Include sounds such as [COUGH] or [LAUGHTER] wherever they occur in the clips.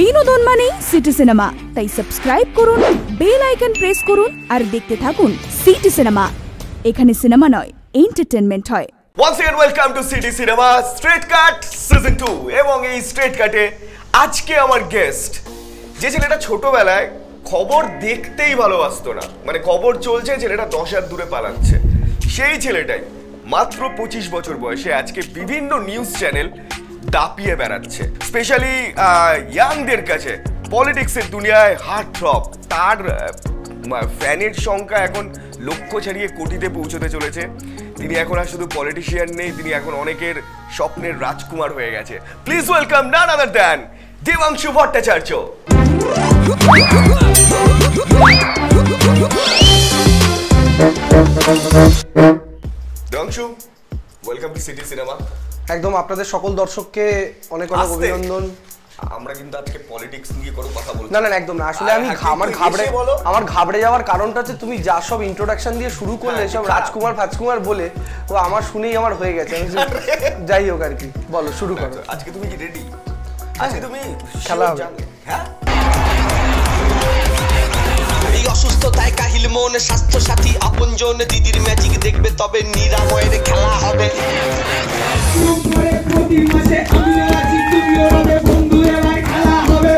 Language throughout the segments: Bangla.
বিনোদন মানেই সিটি সিনেমা তাই সাবস্ক্রাইব করুন বেল আইকন প্রেস করুন, আর দেখতে থাকুন সিটি সিনেমা এখানে সিনেমা নয় এন্টারটেনমেন্ট হয়। Once again welcome to City Cinema straight cut season two এবং এই স্ট্রেট কাটে আজকে আমার গেস্ট যে ছেলেটা ছোটবেলায় খবর দেখতেই ভালোবাসতো না। মানে খবর চলছে, ছেলেটা দশ হাত দূরে পালাচ্ছে। সেই ছেলেটাই মাত্র পঁচিশ বছর বয়সে আজকে বিভিন্ন নিউজ চ্যানেল দাপিয়ে বেড়াচ্ছে। স্পেশালি ইয়াংদের কাছে। পলিটিক্সের দুনিয়ায় হার্ট থ্রপ তার ফ্যানের সংখ্যা এখন লক্ষ্য ছাড়িয়ে কোটিতে পৌঁছতে চলেছে। তিনি এখন আর শুধু পলিটিশিয়ান নেই, তিনি এখন অনেকের স্বপ্নের রাজকুমার হয়ে গেছে। Please welcome none other than Debangshu Bhattacharya Debangshu welcome to City Cinema একদম আপনাদের সকল দর্শককে অনেক অনেক অভিনন্দন। আমরা কিন্তু আজকে পলিটিক্স নিয়ে কোনো কথা বলছি না। না একদম না। আসলে আমি আমার ঘাবড়ে। আমার ঘাবড়ে যাওয়ার কারণটা হচ্ছে তুমি যা সব ইন্ট্রোডাকশন দিয়ে শুরু করলে হ্যাঁ, সব। রাজকুমার ফাজকুমার বলে ও আমার শুনেই আমার হয়ে গেছে। যাই হোক আর কি বলো শুরু করো। আজকে তুমি কি রেডি আজকে তুমি খেলা হবে। হ্যাঁ? এই অসুস্থতায় কাহিল মন স্বাস্থ্য সাথী আপনজন দিদির ম্যাজিক দেখবে তবে নিরাময়ের খেলা হবে। প্রতি মাসে আমিও আছি তুমিও রবে বন্ধু এবার খেলা হবে।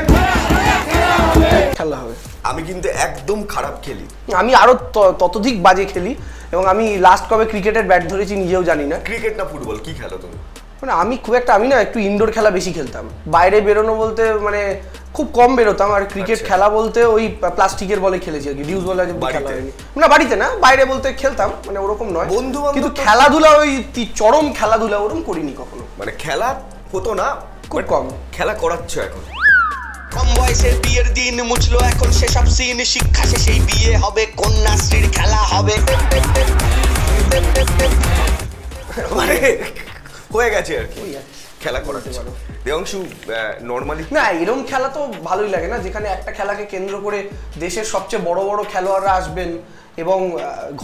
খেলা হবে আমি কিন্তু একদম খারাপ খেলি। আমি আরও ততোধিক বাজে খেলি এবং আমি লাস্ট কবে ক্রিকেটের ব্যাট ধরেছি নিজেও জানি না। ক্রিকেট না ফুটবল কি খেলো তুমি? মানে আমি খুব একটা আমি না একটু ইনডোর খেলা বেশি খেলতাম। বাইরে বেরোনো বলতে মানে খুব কম বেরোতাম আর ক্রিকেট আচ্ছা। খেলা বলতে ওই প্লাস্টিকের বলে খেলেছি আর কি ডিউজ বলে খেলা হয়নি। না বাড়িতে না বাইরে বলতে খেলতাম মানে ওরকম নয়। বন্ধু-বান্ধব কিন্তু খেলাধুলা ওই চরম খেলাধুলা ওরকম করিনি কখনো। মানে খেলা হতো না খুব কম। খেলা করাচ্ছ এখন। কম বয়সের বিয়ের দিন মুছলো এখন সেসব সিন শিক্ষা শেষেই বিয়ে হবে কন্যাশ্রীর খেলা হবে। মানে হয়ে গেছে আর কি। খেলা করাচ্ছ। দেবাংশু নর্মালি না এরকম খেলা তো ভালোই লাগে না যেখানে একটা খেলাকে কেন্দ্র করে দেশের সবচেয়ে বড় বড় খেলোয়াড়রা আসবেন এবং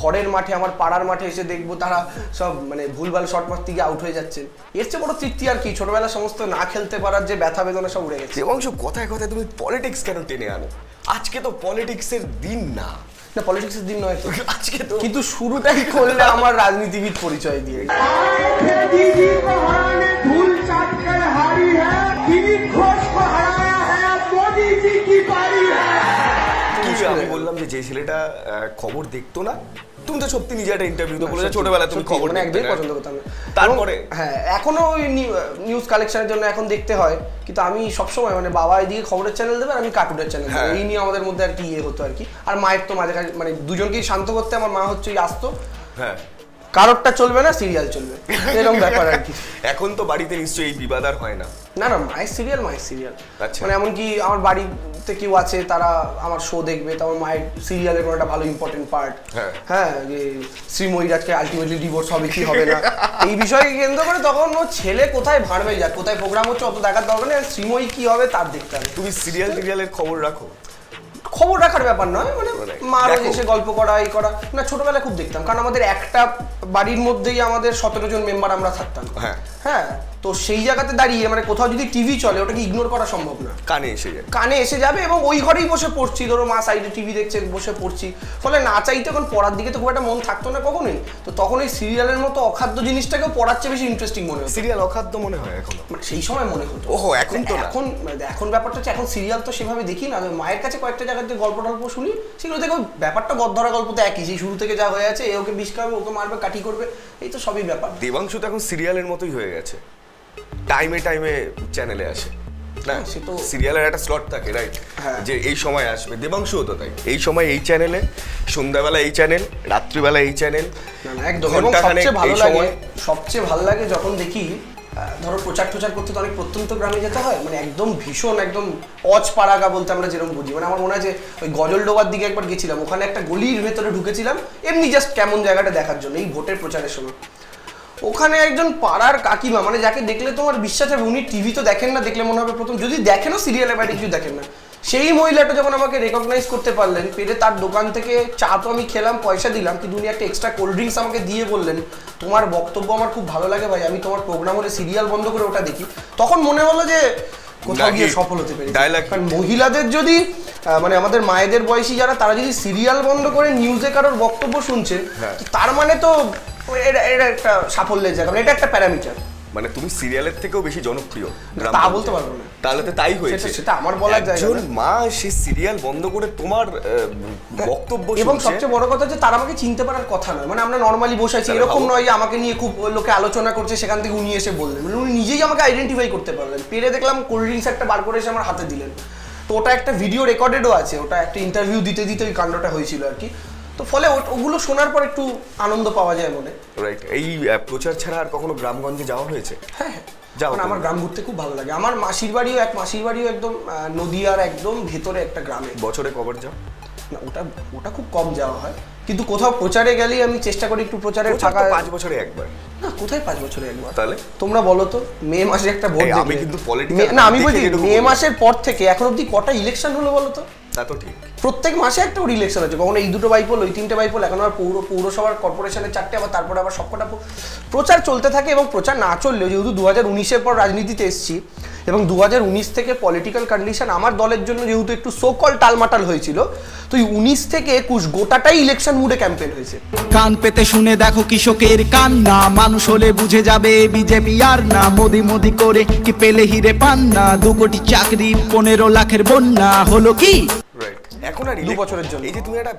ঘরের মাঠে আমার পাড়ার মাঠে এসে দেখব তারা সব মানে ভুলভাল শট মারতে গিয়ে আউট হয়ে যাচ্ছেন এর চেয়ে বড় তৃপ্তি আর কি ছোটবেলা সমস্ত না খেলতে পারার যে ব্যথা বেদনা সব উড়ে গেছে। দেবাংশু কথায় কথায় তুমি পলিটিক্স কেন টেনে আনো? আজকে তো পলিটিক্সের দিন না। না পলিটিক্সের দিন নয় তো। [LAUGHS] আজকে তো। কিন্তু শুরুটাই করলে আমার রাজনীতিবিদ পরিচয় দিয়ে। আমি বললাম যে যে ছেলেটা খবর দেখতো না তুমি তো সত্যি নিজে একটা ইন্টারভিউতে বলেছ ছোটবেলায় তুমি খবর মানে একদমই পছন্দ করতাম। তারপরে? হ্যাঁ এখনও ওই নিউজ কালেকশনের জন্য এখন দেখতে হয়। কিন্তু আমি সবসময় মানে বাবা এদিকে খবরের চ্যানেল দেবে আর আমি কার্টুনের চ্যানেল হ্যাঁ। এই নিয়ে আমাদের মধ্যে আর কি ইয়ে হতো আর কি। আর মায়ের তো মাঝে মানে দুজনকেই শান্ত করতে আমার মা হচ্ছে আসতো। হ্যাঁ। কারোরটা চলবে না সিরিয়াল চলবে। এরকম [LAUGHS] ব্যাপার আর কি। এখন তো বাড়িতে নিশ্চয়ই এই বিবাদ আর হয় না। না না মায়ের সিরিয়াল মায়ের সিরিয়াল আচ্ছা। মানে এমনকি আমার বাড়িতে কেউ আছে তারা আমার শো দেখবে তো আমার মায়ের সিরিয়ালের কোনো একটা ভালো ইম্পর্টেন্ট পার্ট হ্যাঁ। হ্যাঁ যে শ্রীময়ীর আজকে আলটিমেটলি ডিভোর্স হবে কি হবে না। এই বিষয়কে কেন্দ্র করে তখন ও ছেলে কোথায় ভাড়বে যাক কোথায় প্রোগ্রাম হচ্ছে অত দেখার দরকার নেই শ্রীময়ী কি হবে তার দেখতে হবে। তুমি সিরিয়াল টিরিয়ালের খবর রাখো। খবর রাখার ব্যাপার নয় মানে মানে মা এসে গল্প করা এই করা না ছোটবেলায় খুব দেখতাম কারণ আমাদের একটা বাড়ির মধ্যেই আমাদের সতেরো জন মেম্বার আমরা থাকতাম। হ্যাঁ। তো সেই জায়গাতে দাঁড়িয়ে মানে কোথাও যদি টিভি চলে ওটাকে ইগনোর করা সম্ভব না। কানে এসে যায়। কানে এসে যাবে এবং ওই ঘরেই বসে পড়ছি। ধরো মা সাইডে টিভি দেখছে বসে পড়ছি। ফলে না চাইতে এখন পড়ার দিকে তো খুব একটা মন থাকতো না কখনোই। তো তখন ওই সিরিয়ালের মতো অখাদ্য জিনিসটাকেও পড়ার চেয়ে বেশি ইন্টারেস্টিং মনে হয় সিরিয়াল অখাদ্য মনে হয় এখন। মানে সেই সময় মনে হতো। ওহো, এখন তো এখন মানে এখন ব্যাপারটা হচ্ছে এখন সিরিয়াল তো সেভাবে দেখি না। আমি মায়ের কাছে কয়েকটা জায়গাতে গল্প টল্প শুনি সেগুলো দেখো ব্যাপারটা গদ্দরা গল্প তো একই। সেই শুরু থেকে যা হয়ে আছে এ ওকে বিষ খাবে ওকে মারবে কাঠি করবে এই তো সবই ব্যাপার। দেবাংশু তো এখন সিরিয়ালের মতোই হয়ে গেছে। টাইমে টাইমে চ্যানেলে আসে। না হ্যাঁ, সে তো- সিরিয়ালের একটা স্লট থাকে রাইট হ্যাঁ। যে এই সময় আসবে। দেবাংশু তো তাই। এই সময় এই চ্যানেলে সন্ধ্যাবেলা এই চ্যানেল রাত্রিবেলা এই চ্যানেল একদম। সবচেয়ে ভালো লাগে সবচেয়ে ভালো লাগে যখন দেখি ধরো প্রচার টোচার করতে তো অনেক প্রত্যন্ত গ্রামে যেতে হয় মানে একদম ভীষণ একদম অজ পাড়াগা বলতে আমরা যেরকম বুঝি। মানে আমার মনে হয় যে ওই গজল ডোবার দিকে একবার গেছিলাম ওখানে একটা গলির ভেতরে ঢুকেছিলাম এমনি জাস্ট কেমন জায়গাটা দেখার জন্য এই ভোটের প্রচারের সময়। ওখানে একজন পাড়ার কাকিমা মানে যাকে দেখলে তোমার বিশ্বাস হবে উনি টিভি তো দেখেন না দেখলে মনে হবে প্রথম। যদি দেখেনও সিরিয়ালে বাইরে কিছু দেখেন না। সেই মহিলাটা যখন আমাকে রেকগনাইজ করতে পারলেন পেরে তার দোকান থেকে চা তো আমি খেলাম পয়সা দিলাম কিন্তু উনি একটা এক্সট্রা কোল্ড ড্রিঙ্কস আমাকে দিয়ে বললেন তোমার বক্তব্য আমার খুব ভালো লাগে ভাই আমি তোমার প্রোগ্রাম হলে সিরিয়াল বন্ধ করে ওটা দেখি। তখন মনে হলো যে কোথাও গিয়ে সফল হতে পেরেছি। কারণ মহিলাদের যদি মানে আমাদের মায়েদের বয়সী যারা তারা যদি সিরিয়াল বন্ধ করে নিউজে কারোর বক্তব্য শুনছেন হ্যাঁ। তার মানে তো এটা এটা একটা সাফল্যের জায়গা মানে এটা একটা প্যারামিটার। মানে তুমি সিরিয়ালের থেকেও বেশি জনপ্রিয় তা বলতে পারব না। তাহলে তো তাই হয়েছে। সেটা- আমার বলার জায়গা একজন। মা সে সিরিয়াল বন্ধ করে তোমার বক্তব্য এবং সবচেয়ে বড় কথা হচ্ছে তারা আমাকে চিনতে পারার কথা নয়। মানে আমরা নর্মালি বসে আছি এরকম নয় যে আমাকে নিয়ে খুব লোকে আলোচনা করছে সেখান থেকে উনি এসে বললেন। মানে উনি নিজেই আমাকে আইডেন্টিফাই করতে পারলেন। পেরে দেখলাম কোল্ড ড্রিঙ্কস একটা বার করে এসে আমার হাতে দিলেন। তো ওটা একটা ভিডিও রেকর্ডেডও আছে। ওটা একটা ইন্টারভিউ দিতে দিতে ওই কাণ্ডটা হয়েছিল আর কি। তো ফলে ওগুলো শোনার পর একটু আনন্দ পাওয়া যায় মনে রাইট এই প্রচার ছাড়া আর কখনো গ্রামগঞ্জে যাওয়া হয়েছে? হ্যাঁ যাও আমার গ্রাম ঘুরতে খুব ভালো লাগে। আমার মাসির বাড়িও এক মাসির বাড়িও একদম নদীয়ার একদম ভেতরে একটা গ্রামে। বছরে কবার যাও? না ওটা ওটা খুব কম যাওয়া হয়। কিন্তু কোথাও প্রচারে গেলেই আমি চেষ্টা করি একটু প্রচার ফাঁকা পাঁচ বছরে একবার? না কোথায় পাঁচ বছরে একবার? তাহলে? তোমরা বলো তো মে মাসে একটা ভোট আমি কিন্তু না আমি বলছি মে মাসের পর থেকে এখন অবধি কটা ইলেকশন হলো বলো তো? তা তো ঠিক। প্রত্যেক মাসে একটা করে ইলেকশন হচ্ছে কখনো এই দুটো বাইপোল ওই তিনটে বাইপোল এখন আবার পৌর পৌরসভার কর্পোরেশনের চারটে আবার তারপরে আবার সবকটা প্রচার চলতে থাকে এবং প্রচার না চললেও যেহেতু দু হাজার উনিশের পর রাজনীতিতে এসেছি এবং দু হাজার উনিশ থেকে পলিটিক্যাল কন্ডিশন আমার দলের জন্য যেহেতু একটু সোকল টালমাটাল হয়েছিল তো এই উনিশ থেকে একুশ গোটাটাই ইলেকশন মুডে ক্যাম্পেন হয়েছে। কান পেতে শুনে দেখো কৃষকের কান্না মানুষ হলে বুঝে যাবে বিজেপি আর না মোদি মোদি করে কি পেলে হিরে পান না দু কোটি চাকরি পনেরো লাখের বন্যা হলো কি? এখন আর দু বছরের জন্য। এই যে তুমি একটা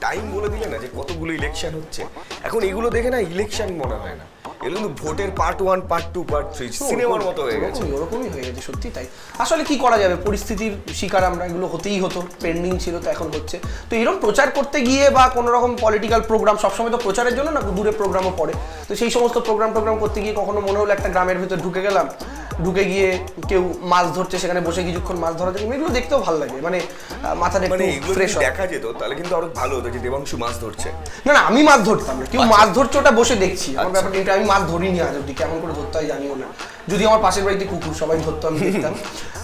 টাইম বলে দিলে না যে কতগুলো ইলেকশন হচ্ছে এখন এগুলো দেখে না ইলেকশন মনে হয় না এগুলো কিন্তু ভোটের part one part two part three সিনেমার মতো হয়ে গেছে। ওরকমই হয়ে গেছে সত্যি তাই। আসলে কি করা যাবে? পরিস্থিতির শিকার আমরা এগুলো হতেই হতো পেন্ডিং ছিল তো এখন হচ্ছে। তো এরকম প্রচার করতে গিয়ে বা কোনো রকম পলিটিক্যাল প্রোগ্রাম সবসময় তো প্রচারের জন্য না দূরে প্রোগ্রামও পড়ে। তো সেই সমস্ত প্রোগ্রাম টোগ্রাম করতে গিয়ে কখনো মনে হলো একটা গ্রামের ভিতর ঢুকে গেলাম ঢুকে গিয়ে কেউ মাছ ধরছে সেখানে বসে কিছুক্ষণ মাছ ধরা যায় এগুলো দেখতেও ভালো লাগে। মানে মাথাটা মানে একটু ফ্রেশ দেখা যেত তাহলে কিন্তু আরও ভালো হতো যে দেবাংশু মাছ ধরছে। না না আমি মাছ ধরতাম না। কেউ মাছ ধরছে ওটা বসে দেখছি। আমার আচ্ছা। ব্যাপারটা আমি মাছ ধরিনি আজ অব্দি কেমন করে ধরতে হয় জানিও না। যদি আমার পাশের বাড়িতে কুকুর সবাই ধরতো আমি দেখতাম।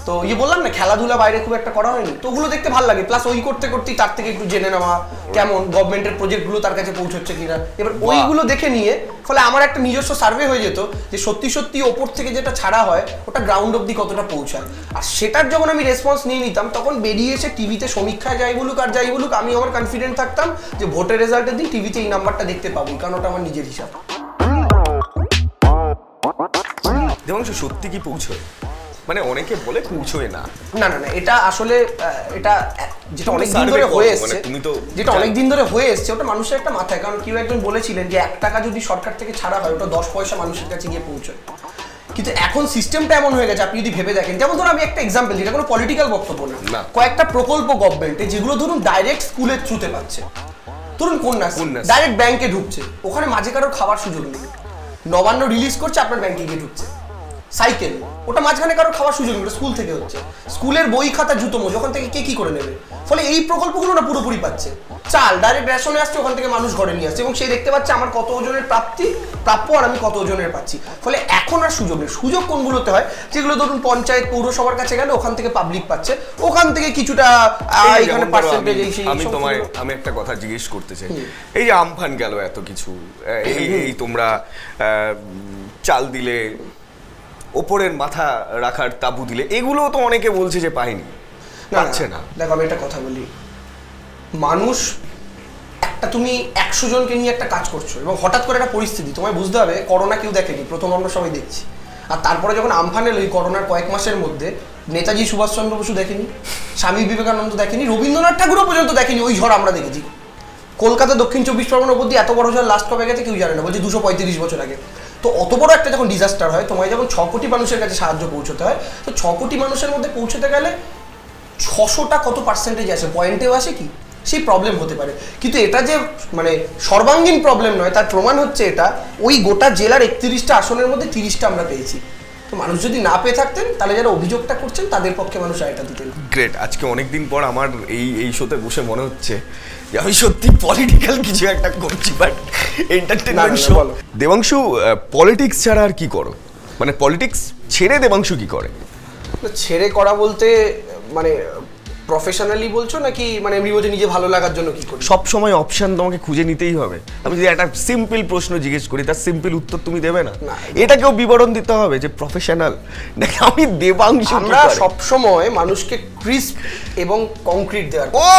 তো ইয়ে বললাম না খেলাধুলা বাইরে খুব একটা করা হয়নি। তো ওগুলো দেখতে ভালো লাগে প্লাস ওই করতে করতেই তার থেকে একটু জেনে নেওয়া কেমন গভর্নমেন্টের প্রজেক্টগুলো তার কাছে পৌঁছচ্ছে কিনা। এবার ওইগুলো দেখে নিয়ে ফলে আমার একটা নিজস্ব সার্ভে হয়ে যেত যে সত্যি সত্যি ওপর থেকে যেটা ছাড়া হয় ওটা গ্রাউন্ড অব্দি কতটা পৌঁছায়। আর সেটার যখন আমি রেসপন্স নিয়ে নিতাম তখন বেরিয়ে এসে টিভিতে সমীক্ষায় যাই বলুক আর যাই বলুক আমি আমার কনফিডেন্ট থাকতাম যে ভোটের রেজাল্টের দিন টিভিতে এই নাম্বারটা দেখতে পাবো কারণ ওটা আমার নিজের হিসাব। দেবাংশু সত্যি কি পৌঁছয়? মানে অনেকে বলে পৌঁছয় না। না না না এটা আসলে এটা যেটা অনেক দিন ধরে হয়ে মানে এসছে যেটা অনেক দিন ধরে হয়ে এসছে ওটা মানুষের একটা মাথায় কারণ কেউ একজন বলেছিলেন যে এক টাকা যদি সরকার থেকে ছাড়া হয় ওটা দশ পয়সা মানুষের কাছে গিয়ে পৌঁছয়। কিন্তু এখন সিস্টেমটা এমন হয়ে গেছে আপনি যদি ভেবে দেখেন যেমন ধরুন আমি একটা এক্সাম্পল দিই কোনো পলিটিক্যাল বক্তব্য না। কয়েকটা প্রকল্প গভর্নমেন্টে যেগুলো ধরুন ডাইরেক্ট স্কুলের থ্রুতে পাচ্ছে। ধরুন কন্যা। ডাইরেক্ট ব্যাংকে ঢুকছে ওখানে মাঝে কারোর খাবার সুযোগ নেই। নবান্ন রিলিজ করছে আপনার ব্যাংকে গিয়ে ঢুকছে। সাইকেল। ওটা মাঝখানে কারও খাওয়ার সুযোগ নেই স্কুল থেকে হচ্ছে। স্কুলের বই খাতা জুতো মোজ ওখান থেকে কে কি করে নেবে? ফলে এই প্রকল্পগুলো না পুরোপুরি পাচ্ছে। চাল ডাইরেক্ট রেশনে আসছে ওখান থেকে মানুষ ঘরে নিয়ে আসছে। এবং সে দেখতে পাচ্ছে আমার কত ওজনের প্রাপ্তি প্রাপ্য আর আমি কত ওজনের পাচ্ছি। ফলে এখন আর সুযোগ নেই। সুযোগ কোনগুলোতে হয়? যেগুলো ধরুন পঞ্চায়েত পৌরসভার কাছে গেলে ওখান থেকে পাবলিক পাচ্ছে। ওখান থেকে কিছুটা এখানে পার্সেন্টেজ এই সেই আমি তোমায় আমি একটা কথা জিজ্ঞেস করতে চাই। এই যে আমফান গেল এত কিছু এই তোমরা চাল দিলে ওপরের মাথা রাখার তাবু দিলে এগুলো তো অনেকে বলছে যে পায়নি। পাচ্ছে না। দেখো আমি একটা কথা বলি। মানুষ একটা তুমি একশো জনকে নিয়ে একটা কাজ করছ এবং হঠাৎ করে একটা পরিস্থিতি তোমায় বুঝতে হবে করোনা কেউ দেখেনি প্রথম আমরা সবাই দেখছি। আর তারপরে যখন আমফান এলো এই করোনার কয়েক মাসের মধ্যে নেতাজি সুভাষচন্দ্র বসু দেখেনি স্বামী বিবেকানন্দ দেখেনি রবীন্দ্রনাথ ঠাকুরও পর্যন্ত দেখেনি ওই ঝড় আমরা দেখেছি। কলকাতা দক্ষিণ চব্বিশ পরগনা অবধি এত বড় ঝড় লাস্ট কবে গেছে কেউ জানে না, বলছে দুশো পঁয়ত্রিশ বছর আগে। তো অত বড় একটা যখন ডিজাস্টার হয়, তোমায় যখন ছ কোটি মানুষের কাছে সাহায্য পৌঁছতে হয়, তো ছ কোটি মানুষের মধ্যে পৌঁছতে গেলে ছশোটা কত পার্সেন্টেজ আসে পয়েন্টেও আসে কি? সেই প্রবলেম হতে পারে। কিন্তু এটা যে মানে সর্বাঙ্গীন প্রবলেম নয়, তার প্রমাণ হচ্ছে এটা, ওই গোটা জেলার একত্রিশটা আসনের মধ্যে তিরিশটা আমরা পেয়েছি। তো মানুষ যদি না পেয়ে থাকতেন, তাহলে যারা অভিযোগটা করছেন, তাদের পক্ষে মানুষ এটা দিতেন। গ্রেট আজকে অনেকদিন পর আমার এই এই শোতে বসে মনে হচ্ছে আমি সত্যি পলিটিক্যাল কিছু একটা করছি but entertainment show Debangshu politics ছাড়া আর কি করো? মানে পলিটিক্স ছেড়ে দেবাংশু কি করে? তো ছেড়ে করা বলতে মানে প্রফেশনালি বলছো নাকি মানে এমনি বলছো নিজে ভালো লাগার জন্য কি করি? সব সময় অপশন তোমাকে খুঁজে নিতেই হবে। আমি যদি একটা সিম্পল প্রশ্ন জিজ্ঞেস করি তার সিম্পল উত্তর তুমি দেবে না? না। এটাকেও বিবরণ দিতে হবে যে প্রফেশনাল নাকি আমি দেবাংশ আমরা সব সময় মানুষকে ক্রিস্প এবং কংক্রিট দেওয়ার ও!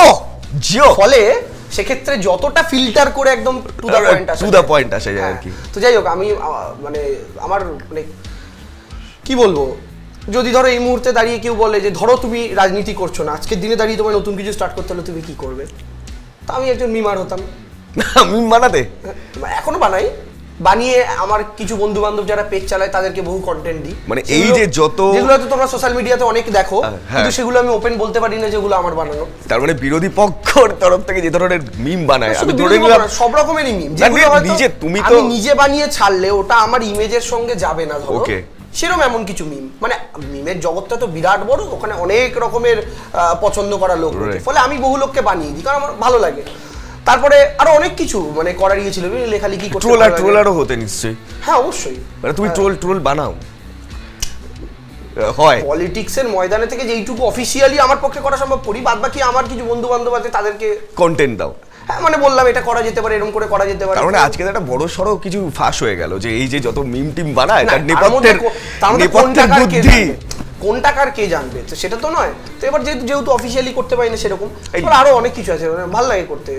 জিও। ফলে সেক্ষেত্রে যতটা ফিল্টার করে একদম টু দা পয়েন্ট আসে টু পয়েন্ট আসে যায় আর হ্যাঁ। কি। তো যাই হোক আমি মানে আমার মানে কি বলব? যদি ধরো এই মুহূর্তে দাঁড়িয়ে কেউ বলে যে ধরো তুমি রাজনীতি করছ না আজকের দিনে দাঁড়িয়ে তোমায় নতুন কিছু স্টার্ট করতে হলে তুমি কি করবে? তা আমি একজন মিমার হতাম। [LAUGHS] মিম বানাতে? মানে এখনও বানাই। বানিয়ে আমার কিছু বন্ধু বান্ধব যারা পেজ চালায় তাদেরকে বহু কন্টেন্ট দিই। মানে এই যে যত- যেগুলো হয়তো তোমরা সোশ্যাল মিডিয়াতে অনেক দেখো হ্যাঁ, হ্যাঁ। কিন্তু সেগুলো আমি ওপেন বলতে পারি না যেগুলো আমার বানানো। তার মানে বিরোধী পক্ষর তরফ থেকে যে ধরনের মিম বানায় আমি ধরে নিলাম সব রকমেরই মিম যেগুলো হয়তো নিজে তুমি তো আমি তো- নিজে বানিয়ে ছাড়লে ওটা আমার ইমেজের সঙ্গে যাবে না ধরো। Okay. সেরকম এমন কিছু মিম মানে মিমের জগৎটা তো বিরাট বড় ওখানে অনেক রকমের পছন্দ করা লোক রয়েছে। ফলে আমি বহু লোককে বানিয়ে দিই কারণ আমার ভালো লাগে। তারপরে আরও অনেক কিছু মানে করার ইয়ে ছিল লেখালেখি ভালো লাগে। ট্রোলারও হতে নিশ্চয়ই। হ্যাঁ অবশ্যই। মানে তুমি ট্রোল ট্রোল বানাও। হয়। পলিটিক্সের ময়দানে থেকে যেইটুকু অফিসিয়ালি আমার পক্ষে করা সম্ভব করি বাদ বাকি আমার কিছু বন্ধু বান্ধব আছে তাদেরকে কন্টেন্ট দাও। হ্যাঁ মানে বললাম এটা করা যেতে পারে এরকম করে করা যেতে পারে। তার মানে আজকে একটা বড় সড়ো কিছু ফাঁস হয়ে গেল যে এই যে যত মিম টিম বানায় তার নেপথ্যের নেপথ্যের বুদ্ধি? জানবে? কার কে জানবে? তো সেটা তো নয়। তো এবার যেহেতু যেহেতু অফিসিয়ালি করতে পারি না সেরকম এবার আরও অনেক কিছু আছে মানে ভালো লাগে করতে।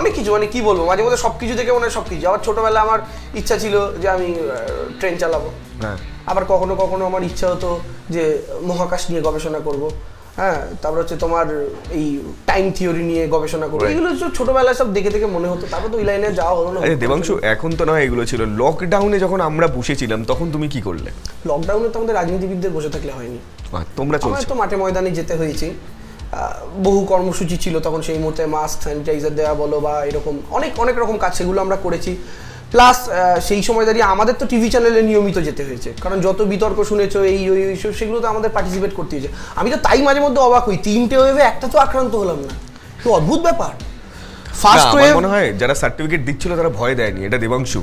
অনেক কিছু মানে কি বলব মাঝে মধ্যে সব কিছু দেখে মনে হয় সব কিছু আবার ছোটবেলা আমার ইচ্ছা ছিল যে আমি ট্রেন চালাবো। হ্যাঁ। আবার কখনো কখনো আমার ইচ্ছা হতো যে মহাকাশ নিয়ে গবেষণা করব। হ্যাঁ তারপর হচ্ছে তোমার এই টাইম থিওরি নিয়ে গবেষণা Right. এগুলো ছোটবেলায় সব দেখে দেখে মনে হতো তারপর তো ওই লাইনে যাওয়া হলো না। আচ্ছা দেবাংশু এখন তো নয় এগুলো ছিল। লকডাউনে যখন আমরা বসেছিলাম তখন তুমি কি করলে? লকডাউনে তো আমাদের রাজনীতিবিদদের বসে থাকলে হয়নি। তোমরা চলছে। তো মাঠে ময়দানে যেতে হয়েছে। বহু কর্মসূচি ছিল তখন সেই মুহূর্তে মাস্ক স্যানিটাইজার দেওয়া বলো বা এরকম অনেক অনেক রকম কাজ সেগুলো আমরা করেছি। প্লাস সেই সময় দাঁড়িয়ে আমাদের তো টিভি চ্যানেলে নিয়মিত যেতে হয়েছে। কারণ যত বিতর্ক শুনেছ এই ওই সব সেগুলো তো আমাদের পার্টিসিপেট করতে হয়েছে। আমি তো তাই মাঝে মধ্যে অবাক হই। তিনটে ওয়েভে একটা তো আক্রান্ত হলাম না। তো অদ্ভুত ব্যাপার। ফার্স্ট ওয়েভ মনে হয় যারা সার্টিফিকেট দিচ্ছিল তারা ভয় দেয়নি। এটা দেবাংশু।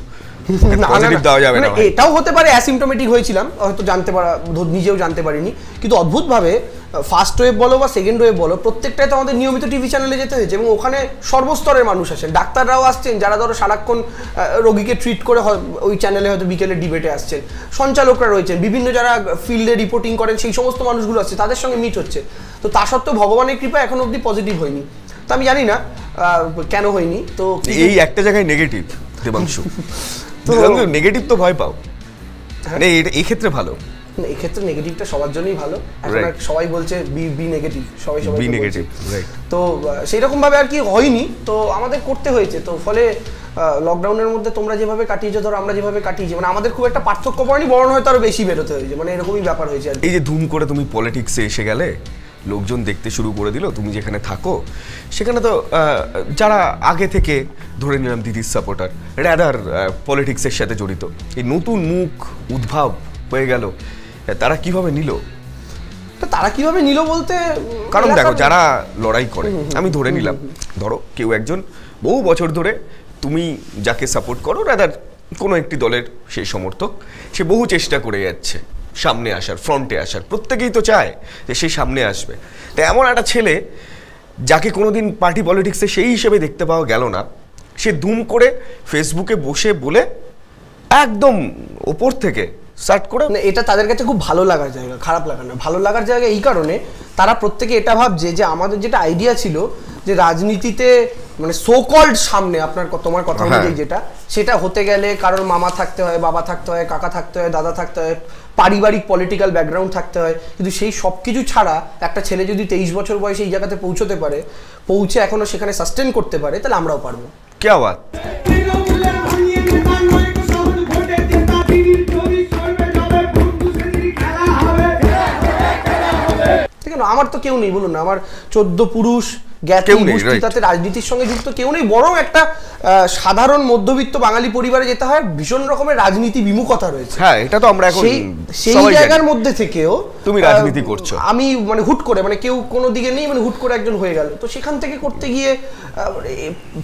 [LAUGHS] পজিটিভ দেওয়া যাবে না মানে এটাও হতে পারে অ্যাসিমটোমেটিক হয়েছিলাম হয়তো জানতে পারা নিজেও জানতে পারিনি। কিন্তু অদ্ভুতভাবে ফার্স্ট ওয়েভ বলো বা সেকেন্ড ওয়েভ বলো প্রত্যেকটাই তো আমাদের নিয়মিত টিভি চ্যানেলে যেতে হয়েছে এবং ওখানে সর্বস্তরের মানুষ আসেন। ডাক্তাররাও আসছেন যারা ধরো সারাক্ষণ রোগীকে ট্রিট করে ওই চ্যানেলে হয়তো বিকেলে ডিবেটে আসছেন। সঞ্চালকরা রয়েছেন বিভিন্ন যারা ফিল্ডে রিপোর্টিং করেন সেই সমস্ত মানুষগুলো আসছে তাদের সঙ্গে মিট হচ্ছে। তো তা সত্ত্বেও ভগবানের কৃপা এখন অবধি পজিটিভ হয়নি। তো আমি জানি না কেন হয়নি তো এই একটা জায়গায় নেগেটিভ দেবাংশু। [LAUGHS] তো- নেগেটিভ তো ভয় পাও। মানে এই ক্ষেত্রে ভালো। এক্ষেত্রে নেগেটিভটা সবার জন্যই ভালো। এখন সবাই বলছে বি বি নেগেটিভ সবাই সবাই বি নেগেটিভ রাইট তো সেই রকম ভাবে আর কি হয়নি। তো আমাদের করতে হয়েছে। তো ফলে লকডাউনের মধ্যে তোমরা যেভাবে কাটিয়েছো ধরো আমরা যেভাবে কাটিয়েছি মানে আমাদের খুব একটা পার্থক্য পড়েনি বরং হয়তো আরও বেশি বেরোতে হয়েছে। মানে এরকমই ব্যাপার হয়েছে আর এই যে ধুম করে তুমি পলিটিক্সে এসে গেলে লোকজন দেখতে শুরু করে দিল তুমি যেখানে থাকো সেখানে তো যারা আগে থেকে ধরে নিলাম দিদির সাপোর্টার র্যাদার পলিটিক্সের সাথে জড়িত। এই নতুন মুখ উদ্ভাব হয়ে গেল তারা কীভাবে নিল? তো তারা কীভাবে নিল বলতে কারণ দেখো যারা লড়াই করে আমি ধরে নিলাম ধরো কেউ একজন বহু বছর ধরে তুমি যাকে সাপোর্ট করো রাদার কোনো একটি দলের সেই সমর্থক সে বহু চেষ্টা করে যাচ্ছে। সামনে আসার ফ্রন্টে আসার, প্রত্যেকেই তো চায় যে সে সামনে আসবে। তো এমন একটা ছেলে যাকে কোনোদিন পার্টি পলিটিক্সে সেই হিসেবে দেখতে পাওয়া গেল না, সে দুম করে ফেসবুকে বসে বলে একদম ওপর থেকে স্টার্ট করে মানে এটা তাদের কাছে খুব ভালো লাগার জায়গা, খারাপ লাগার না। ভালো লাগার জায়গা এই কারণে তারা প্রত্যেকে এটা ভাবছে যে আমাদের যেটা আইডিয়া ছিল যে রাজনীতিতে মানে সো কল্ড সামনে আপনার তোমার কথা হ্যাঁ। অনুযায়ী যেটা সেটা হতে গেলে কারোর মামা থাকতে হয় বাবা থাকতে হয় কাকা থাকতে হয় দাদা থাকতে হয় পারিবারিক পলিটিক্যাল ব্যাকগ্রাউন্ড থাকতে হয় কিন্তু সেই সব কিছু ছাড়া একটা ছেলে যদি তেইশ বছর বয়সে এই জায়গাতে পৌঁছতে পারে পৌঁছে এখনও সেখানে সাস্টেন করতে পারে তাহলে আমরাও পারব কে আবার আমার তো কেউ নেই বলুন না আমার চোদ্দ পুরুষ জ্ঞাতি গোষ্ঠী তাতে রাজনীতির সঙ্গে যুক্ত কেউ নেই বরং একটা সাধারণ মধ্যবিত্ত বাঙালি পরিবারে যেতে হয় ভীষণ রকমের রাজনীতি বিমুখতা রয়েছে হ্যাঁ এটা তো আমরা এখন সেই। জায়গার মধ্যে থেকেও তুমি রাজনীতি করছ। আমি মানে হুট করে মানে কেউ কোনো দিকে নেই মানে হুট করে একজন হয়ে গেল তো সেখান থেকে করতে গিয়ে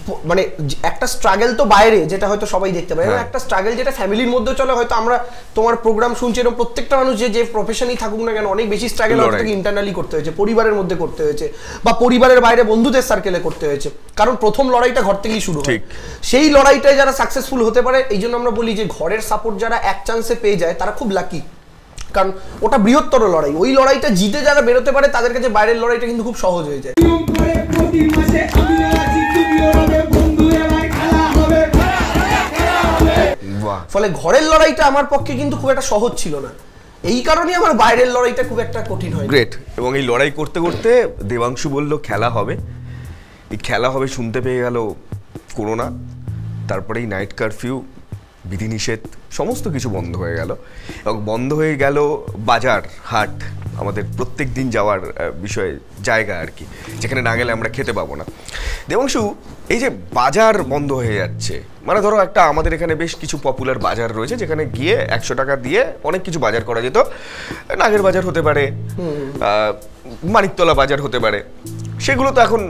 প- মানে একটা স্ট্রাগল তো বাইরে যেটা হয়তো সবাই দেখতে পারে হ্যাঁ। একটা স্ট্রাগল যেটা ফ্যামিলির মধ্যে চলে হয়তো আমরা তোমার প্রোগ্রাম শুনছি এরকম প্রত্যেকটা মানুষ যে যে প্রফেশনই থাকুক না কেন অনেক বেশি স্ট্রাগল হয়তো ইন্টারনালি করতে হয়েছে পরিবারের মধ্যে করতে হয়েছে বা পরিবারের বাইরে বন্ধুদের সার্কেলে করতে হয়েছে। কারণ প্রথম লড়াইটা ঘর থেকেই শুরু হয়। সেই লড়াইটায় যারা সাকসেসফুল হতে পারে এই জন্য আমরা বলি যে ঘরের সাপোর্ট যারা এক চান্সে পেয়ে যায় তারা খুব লাকি কারণ ওটা বৃহত্তর লড়াই। ওই লড়াইটা জিতে যারা বেরোতে পারে তাদের কাছে বাইরের লড়াইটা কিন্তু খুব সহজ হয়ে যায়। ফলে ঘরের লড়াইটা আমার পক্ষে কিন্তু খুব একটা সহজ ছিল না। এই কারণে আমার বাইরের লড়াইটা খুব একটা কঠিন হয় গ্রেট এবং এই লড়াই করতে করতে দেবাংশু বলল, খেলা হবে। এই খেলা হবে শুনতে পেয়ে গেল করোনা তারপরে এই নাইট কারফিউ বিধিনিষেধ, সমস্ত কিছু বন্ধ হয়ে গেল। এবং বন্ধ হয়ে গেল বাজার, হাট। আমাদের প্রত্যেক দিন যাওয়ার বিষয়ে জায়গা আর কি যেখানে না গেলে আমরা খেতে পাবো না। দেবাংশু এই যে বাজার বন্ধ হয়ে যাচ্ছে মানে ধরো একটা আমাদের এখানে বেশ কিছু পপুলার বাজার রয়েছে যেখানে গিয়ে একশো টাকা দিয়ে অনেক কিছু বাজার করা যেত। নাগের বাজার হতে পারে মানিকতলা বাজার হতে পারে। সেগুলো তো এখন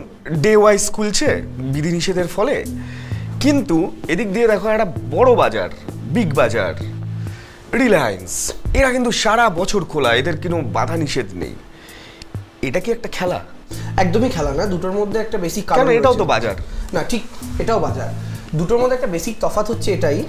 ডে ওয়াইজ খুলছে বিধিনিষেধের ফলে। কিন্তু এদিক দিয়ে দেখো একটা বড় বাজার বিগ বাজার রিলায়েন্স। এরা কিন্তু সারা বছর খোলা এদের কোনো বাধা নিষেধ নেই। এটা কি একটা খেলা? একদমই খেলা না দুটোর মধ্যে একটা বেসিক কারণ এটাও তো বাজার। না ঠিক এটাও বাজার। দুটোর মধ্যে একটা বেসিক তফাৎ হচ্ছে এটাই।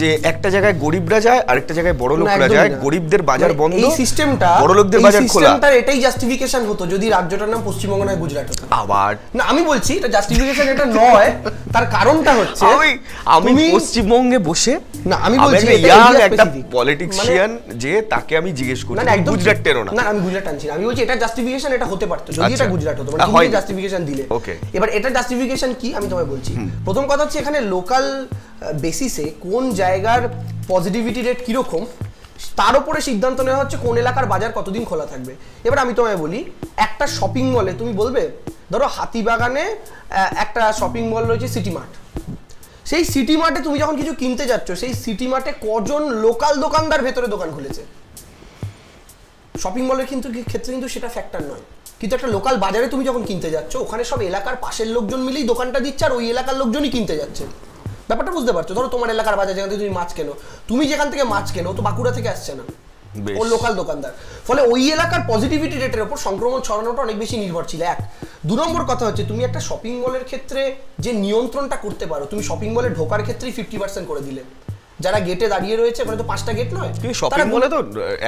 যে একটা জায়গায় গরিবরা যায় আরেকটা জায়গায় বড় লোকরা যায়। গরিবদের বাজার মানে বন্ধ এই সিস্টেমটা বড় লোকদের বাজার খোলা। সিস্টেমটার এটাই জাস্টিফিকেশন হতো যদি রাজ্যটার নাম পশ্চিমবঙ্গ নয় গুজরাট হতো। আবার। না আমি বলছি এটা জাস্টিফিকেশন এটা নয় তার কারণটা হচ্ছে আমি আমি পশ্চিমবঙ্গে বসে না, আমি বলছি area একটা পলিটিশিয়ান যে তাকে আমি জিজ্ঞেস করছি। না একদম গুজরাট টেরো না। না আমি গুজরাট টানছি না। আমি বলছি এটা জাস্টিফিকেশন এটা হতে পারতো। যদি আচ্ছা। এটা গুজরাট হতো মানে তুমি জাস্টিফিকেশন দিলে. এবার এটা জাস্টিফিকেশন কি আমি তোমায় বলছি। প্রথম কথা হচ্ছে এখানে লোকাল বেসিসে কোন জায়গার পজিটিভিটি রেট কীরকম তার উপরে সিদ্ধান্ত নেওয়া হচ্ছে কোন এলাকার বাজার কতদিন খোলা থাকবে। এবার আমি তোমায় বলি একটা শপিং মলে তুমি বলবে ধরো হাতিবাগানে একটা শপিং মল রয়েছে সিটি মার্ট সেই সিটি মার্টে তুমি যখন কিছু কিনতে যাচ্ছ, সেই সিটি মার্টে কজন লোকাল দোকানদার ভেতরে দোকান খুলেছে? শপিং মলের কিন্তু ক্ষেত্রে কিন্তু সেটা ফ্যাক্টর নয়। কিন্তু একটা লোকাল বাজারে তুমি যখন কিনতে যাচ্ছ, ওখানে সব এলাকার পাশের লোকজন মিলেই দোকানটা দিচ্ছে আর ওই এলাকার লোকজনই কিনতে যাচ্ছে। ব্যাপারটা বুঝতে পারছ? ধরো তোমার এলাকার বাজার যেখান থেকে তুমি মাছ কেনো, তুমি যেখান থেকে মাছ কেনো, তো বাঁকুড়া থেকে আসছে না। ও লোকাল দোকানদার। ফলে ওই এলাকার পজিটিভিটি রেটের উপর সংক্রমণ ছড়ানোটা অনেক বেশি নির্ভর ছিল। এক, দু নম্বর কথা হচ্ছে, তুমি একটা শপিং মলের ক্ষেত্রে যে নিয়ন্ত্রণটা করতে পারো, তুমি শপিং মলে ঢোকার ক্ষেত্রেই ফিফটি পার্সেন্ট করে দিলে। যারা গেটে দাঁড়িয়ে রয়েছে ওখানে তো পাঁচটা গেট নয় শপিং মলে তো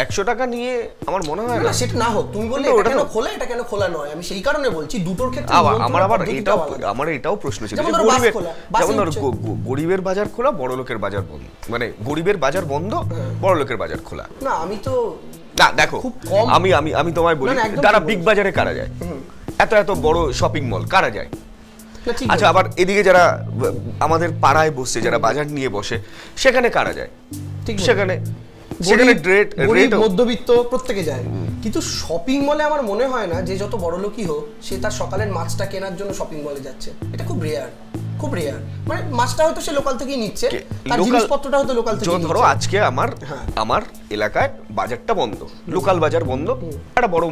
একশো টাকা নিয়ে আমার মনে হয় না সেটা না হোক তুমি বললে এটা কেন খোলা এটা কেন খোলা নয়? আমি সেই কারণে বলছি দুটোর ক্ষেত্রে আমার আবার এটাও আমার এটাও প্রশ্ন ছিল গরিবের যেমন ধরো গরিবের বাজার খোলা বড় লোকের বাজার বন্ধ। মানে গরিবের বাজার বন্ধ বড় লোকের বাজার খোলা। না আমি তো না দেখো আমি আমি আমি তোমায় বলি তারা বিগ বাজারে কারা যায়? এত এত বড় শপিং মল কারা যায়? আচ্ছা আবার এদিকে যারা আমাদের পাড়ায় বসছে যারা বাজার নিয়ে বসে সেখানে কারা যায়? ঠিক সেখানে সেখানে রেট রেট মধ্যবিত্ত প্রত্যেকে যায়। কিন্তু শপিং মলে আমার মনে হয় না যে যত বড় লোকই হোক সে তার সকালের মাছটা কেনার জন্য শপিং মলে যাচ্ছে। এটা খুব রেয়ার খুব রেয়ার মানে মাছটা হয়তো সে লোকাল থেকেই নিচ্ছে তার জিনিসপত্রটা হয়তো লোকাল থেকে ধরো আজকে আমার হ্যাঁ। আমার এলাকায় বাজারটা বন্ধ লোকাল বাজার বন্ধ। একটা বড়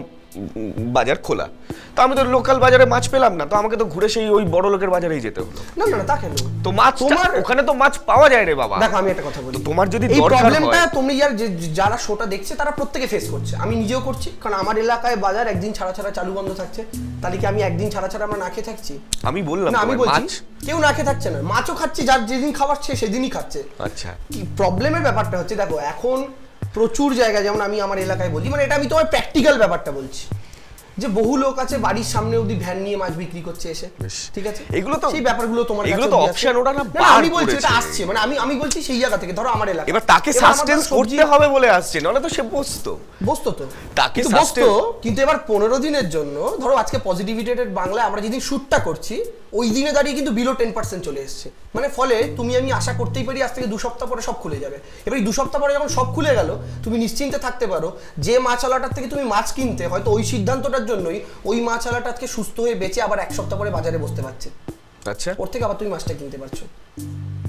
বাজার খোলা। তো আমি তো লোকাল বাজারে মাছ পেলাম না তো আমাকে তো ঘুরে সেই ওই বড় লোকের বাজারেই যেতে হলো। না না তা কেন? তো মাছ তোমার- ওখানে তো মাছ পাওয়া যায় রে বাবা। দেখো আমি একটা কথা বলি। তোমার যদি এই প্রবলেমটা তুমি যার যারা শোটা দেখছে তারা প্রত্যেকে ফেস করছে। আমি নিজেও করছি কারণ আমার এলাকায় বাজার একদিন ছাড়া ছাড়া চালু বন্ধ থাকছে। তাহলে কি আমি একদিন ছাড়া ছাড়া আমরা না খেয়ে থাকছি? আমি বললাম না আমি বলছি মাছ কেউ না খেয়ে থাকছে না। মাছও খাচ্ছে যার যেদিন খাবার সেদিনই খাচ্ছে। আচ্ছা। কি প্রবলেমের ব্যাপারটা হচ্ছে দেখো এখন প্রচুর জায়গা যেমন আমি আমার এলাকায় বলি মানে এটা আমি তোমার প্র্যাকটিক্যাল ব্যাপারটা বলছি। যে বহু লোক আছে বাড়ির সামনে অবধি ভ্যান নিয়ে মাছ বিক্রি করছে এসে ঠিক আছে? এগুলো তো- সেই ব্যাপারগুলো তোমার এগুলো তো option ওরা না আমি বলছি এটা আসছে মানে আমি আমি বলছি সেই জায়গা থেকে ধরো আমার এলাকা। এবার তাকে সাসটেন্স করতে হবে বলে আসছে নাহলে তো সে বসতো। বসতো তো। তাকে বসতো কিন্তু এবার পনেরো দিনের জন্য ধরো আজকে পজিটিভিটি রেট বাংলায় আমরা যেদিন শুটটা করছি ওই দিনে দাঁড়িয়ে কিন্তু বিলো টেন পার্সেন্ট চলে এসছে। মানে ফলে তুমি আমি আশা করতেই পারি আজ থেকে দু সপ্তাহ পরে সব খুলে যাবে। এবার এই দু সপ্তাহ পরে যখন সব খুলে গেল তুমি নিশ্চিন্তে থাকতে পারো যে মাছওয়ালাটার থেকে তুমি মাছ কিনতে হয়তো ওই সিদ্ধান্তটার জন্যই ওই মাছওয়ালাটা আজকে সুস্থ হয়ে বেঁচে আবার এক সপ্তাহ পরে বাজারে বসতে পারছে। আচ্ছা। ওর থেকে আবার তুমি মাছটা কিনতে পারছ।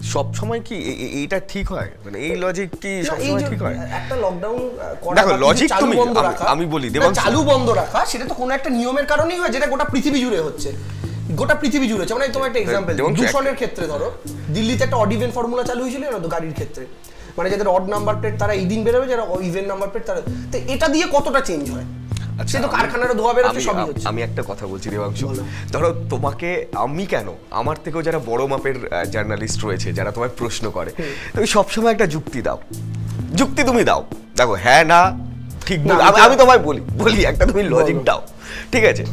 সব সময় কি এইটা ঠিক হয়? মানে এই লজিক কি সব সময় ঠিক হয়? একটা লকডাউন করা দেখো, চালু তুমি- আমি- বলি, চালু বন্ধ রাখা সেটা তো কোনো একটা নিয়মের কারণেই হয় যেটা গোটা পৃথিবী জুড়ে হচ্ছে। গোটা পৃথিবী জুড়ে মানে তোমার একটা এক্সাম্পল দূষণের ক্ষেত্রে ধরো দিল্লিতে একটা অড ইভেন ফর্মুলা চালু হয়েছিল না তো গাড়ির ক্ষেত্রে। মানে যাদের অড নাম্বার প্লেট তারা এই দিন বেরোবে যারা ইভেন নাম্বার প্লেট তারা তো এটা দিয়ে কতটা চেঞ্জ হয়? আচ্ছা, সে তো আমি- কারখানার ধোয়া বেরোচ্ছে সবই হচ্ছে। আমি একটা কথা বলছি দেবাংশু। ধরো তোমাকে আমি কেন? আমার থেকেও যারা বড় মাপের জার্নালিস্ট রয়েছে যারা তোমায় প্রশ্ন করে তুমি সবসময় একটা যুক্তি দাও। যুক্তি তুমি দাও। দেখো হ্যাঁ না ঠিক না, আমি তোমায় বলি বলি একটা তুমি লজিক দাও। ঠিক আছে?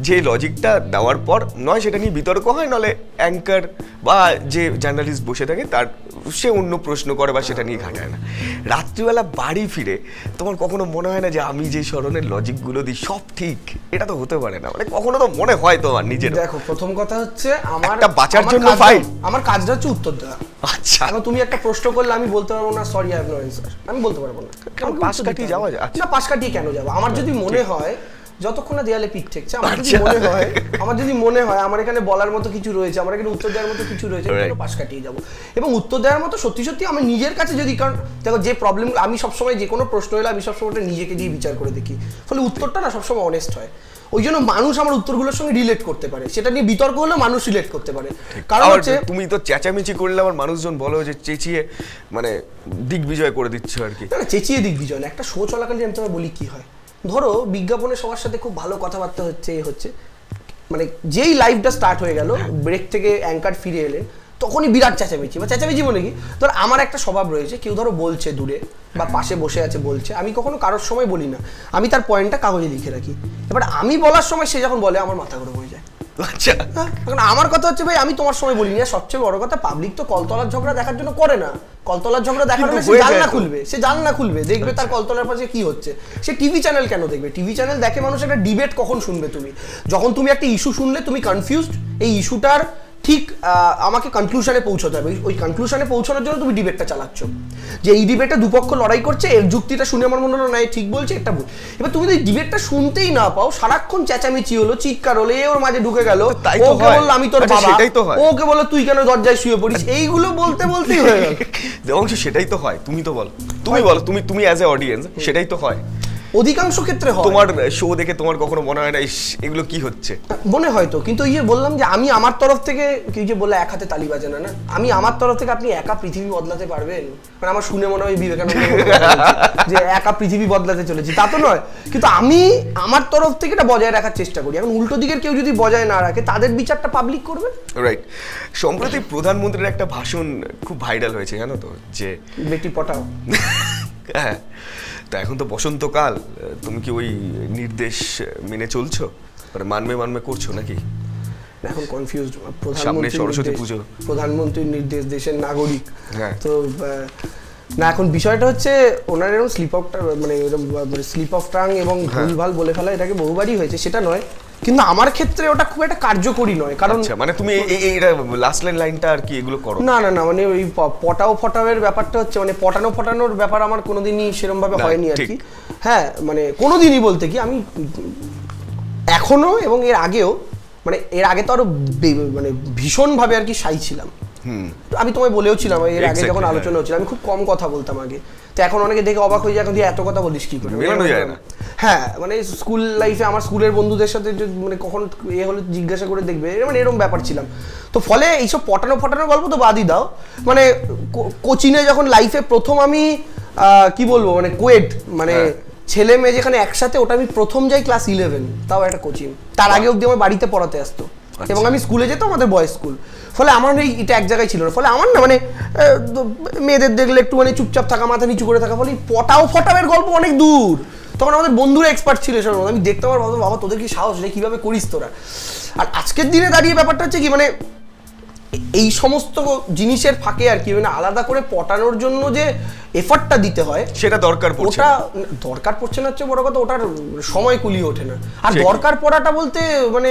যে লজিকটা দেওয়ার পর নয় সেটা নিয়ে বিতর্ক হয় নলে অ্যাঙ্কার বা যে জার্নালিস্ট বসে থাকে তার সে অন্য প্রশ্ন করে বা সেটা নিয়ে ঘাটায় না। রাত্রিবেলা বাড়ি ফিরে তোমার কখনো মনে হয় না যে আমি যে স্মরণের লজিকগুলো দিই সব ঠিক? এটা তো হতে পারে না। মানে কখনো তো মনে হয় তোমার নিজের। দেখো প্রথম কথা হচ্ছে আমার একটা বাঁচার জন্য কাজটা- আমার কাজটা হচ্ছে উত্তর দেওয়া। আচ্ছা। এখন তুমি একটা প্রশ্ন করলে আমি বলতে পারব না sorry I have no answer আমি বলতে পারব না। আমাকে পাশ কাটিয়ে যাওয়া যায়, আচ্ছা। পাশ কাটিয়ে কেন যাব? আমার যদি মনে হয় যতক্ষণ না দেয়ালে পিঠ ঠেকছে আমার যদি আচ্ছা। মনে হয় আমার যদি মনে হয় আমার এখানে বলার মতো কিছু রয়েছে আমার এখানে উত্তর দেওয়ার মতো কিছু রয়েছে আমি পাশ কাটিয়ে যাব। এবং উত্তর দেওয়ার মতো সত্যি সত্যি আমি নিজের কাছে যদি কারণ দেখো যে প্রবলেম আমি সবসময় যে কোনো প্রশ্ন এলে আমি সবসময় ওটা নিজেকে দিয়ে বিচার করে দেখি। ফলে উত্তরটা না সবসময় অনেস্ট হয়। ওই জন্য মানুষ আমার উত্তরগুলোর সঙ্গে রিলেট করতে পারে। সেটা নিয়ে বিতর্ক হলে মানুষ রিলেট করতে পারে। কারণ হচ্ছে তুমি তো চেঁচামেচি করলে আমার মানুষজন বলো যে চেঁচিয়ে মানে দিগ্বিজয় করে দিচ্ছ আর কি। চেঁচিয়ে দিক বিজয় না একটা শো চলাকালীন আমি তোমায় বলি কি হয়। ধরো বিজ্ঞাপনে সবার সাথে খুব ভালো কথাবার্তা হচ্ছে, এ হচ্ছে। মানে যেই লাইফটা স্টার্ট হয়ে গেল ব্রেক থেকে অ্যাঙ্কার ফিরে এলেন তখনই বিরাট চেঁচামেচি। বা চেঁচামেচি বলে কি? ধর আমার একটা স্বভাব রয়েছে, কেউ ধরো বলছে দূরে, বা পাশে বসে আছে, বলছে। আমি কখনো কারোর সময় বলি না। আমি তার পয়েন্টটা কাগজে লিখে রাখি। এবার আমি বলার সময় সে যখন বলে, আমার মাথা গরম হয়ে যায়। আচ্ছা। এখন আমার কথা হচ্ছে ভাই আমি তোমার সময় বলি না সবচেয়ে বড় কথা পাবলিক তো কলতলার ঝগড়া দেখার জন্য করে না। কলতলার ঝগড়া দেখার জন্য সে জানলা খুলবে। সে জানলা খুলবে দেখবে তার কলতলার পাশে কি হচ্ছে। সে টিভি চ্যানেল কেন দেখবে? টিভি চ্যানেল দেখে মানুষ একটা ডিবেট কখন শুনবে তুমি? যখন তুমি একটা ইস্যু শুনলে তুমি কনফিউজড এই ইস্যুটার ঠিক আমাকে কনক্লুশনে পৌঁছতে হবে। ওই- কনক্লুশনে পৌঁছানোর জন্য তুমি ডিবেটটা চালাচ্ছ। যে এই ডিবেটে দুপক্ষ লড়াই করছে এর যুক্তিটা শুনে আমার মনে হলো না ঠিক বলছে এটা ভুল। এবার তুমি যদি ডিবেটটা শুনতেই না পাও সারাক্ষণ চেঁচামেচি হলো চিৎকার হলো এ ওর মাঝে ঢুকে গেল তাই তো ওকে বলল আমি তোর আচ্ছা, বাবা। সেটাই তো হয়। ওকে বলল তুই কেন দরজায় শুয়ে পড়িস? এইগুলো বলতে বলতেই হয়ে গেল। দেবাংশ সেটাই তো হয়। তুমি তো বলো। তুমি বলো তুমি তুমি অ্যাজ এ অডিয়েন্স সেটাই তো হয়। অধিকাংশ ক্ষেত্রে হয়। তোমার শো দেখে তোমার কখনো মনে হয় না এগুলো কি হচ্ছে? মনে হয় তো কিন্তু এই যে বললাম যে আমি আমার তরফ থেকে কি যে বললে এক হাতে তালি বাজে না? না আমি আমার তরফ থেকে আপনি একা পৃথিবী বদলাতে পারবেন? মানে আমার শুনে মনে হয় বিবেকানন্দ যে একা পৃথিবী বদলাতে চলেছি। তা তো নয়। কিন্তু আমি আমার তরফ থেকে এটা বজায় রাখার চেষ্টা করি। এখন উল্টো দিকের কেউ যদি বজায় না রাখে তাদের বিচারটা পাবলিক করবে? রাইট সম্প্রতি প্রধানমন্ত্রীর একটা ভাষণ খুব ভাইরাল হয়েছে জানো তো? যে বেটি পটাও। হ্যাঁ। তো এখন তো বসন্তকাল তুমি কি ওই নির্দেশ মেনে চলছো মানে মানবে মানবে করছ নাকি এখন কনফিউজ সামনে সরস্বতী পুজো। প্রধানমন্ত্রীর নির্দেশ দেশের নাগরিক হ্যাঁ। তো না এখন বিষয়টা হচ্ছে ওনার এরকম স্লিপ অফ মানে এরকম স্লিপ অফ টাং এবং হ্যাঁ। ভুলভাল বলে ফেলা এটাকে বহুবারই হয়েছে সেটা নয় কিন্তু আমার ক্ষেত্রে ওটা খুব একটা কার্যকরী নয় কারণ আচ্ছা মানে তুমি লাস্ট লাইন লাইনটা আর কি এগুলো করো। না না না মানে ওই পটাও ফটাওয়ের ব্যাপারটা হচ্ছে মানে পটানো ফটানোর ব্যাপার আমার কোনোদিনই সেরকম ভাবে হয়নি আর কি। হ্যাঁ মানে কোনোদিনই বলতে কি আমি এখনও এবং এর আগেও মানে এর আগে তো আরও মানে ভীষণভাবে আর কি সাই ছিলাম। আমি তোমায় বলেও ছিলাম এর আগে যখন হ্যাঁ। আলোচনা হচ্ছিল আমি খুব কম কথা বলতাম আগে তো এখন অনেকে দেখে অবাক হয়ে যায় এখন এত কথা বলিস কি করে। হ্যাঁ মানে স্কুল লাইফে আমার স্কুলের বন্ধুদের সাথে মানে কখন এ হলে জিজ্ঞাসা করে দেখবে মানে এরকম ব্যাপার ছিলাম তো ফলে এইসব পটানো ফটানো গল্প তো বাদই দাও মানে কোচিনে যখন লাইফে প্রথম আমি আহ, কি বলব মানে কোয়েট মানে হ্যাঁ। ছেলে মেয়ে যেখানে একসাথে ওটা আমি প্রথম যাই ক্লাস ইলেভেন তাও একটা কোচিং তার আগে অব্দি আমার বাড়িতে পড়াতে আসতো। এবং আমি স্কুলে যেতাম আমাদের বয়েজ স্কুল ফলে আমার এই এটা এক জায়গায় ছিল না। ফলে আমার না মানে মেয়েদের দেখলে একটু মানে চুপচাপ থাকা মাথা নিচু করে থাকা ফলে পটাও ফটাবের গল্প অনেক দূর। তখন আমাদের বন্ধুরা এক্সপার্ট ছিল এসব আমি দেখতে ভাবতাম বাবা তোদের কি সাহস রে? কীভাবে করিস তোরা? আর আজকের দিনে দাঁড়িয়ে ব্যাপারটা হচ্ছে কি মানে এই সমস্ত জিনিসের ফাঁকে আর কি মানে আলাদা করে পটানোর জন্য যে এফার্টটা দিতে হয় সেটা দরকার পড়ছে। ওটা দরকার পড়ছে না হচ্ছে বড় কথা ওটার সময় কুলিয়ে ওঠে না। আর দরকার পড়াটা বলতে মানে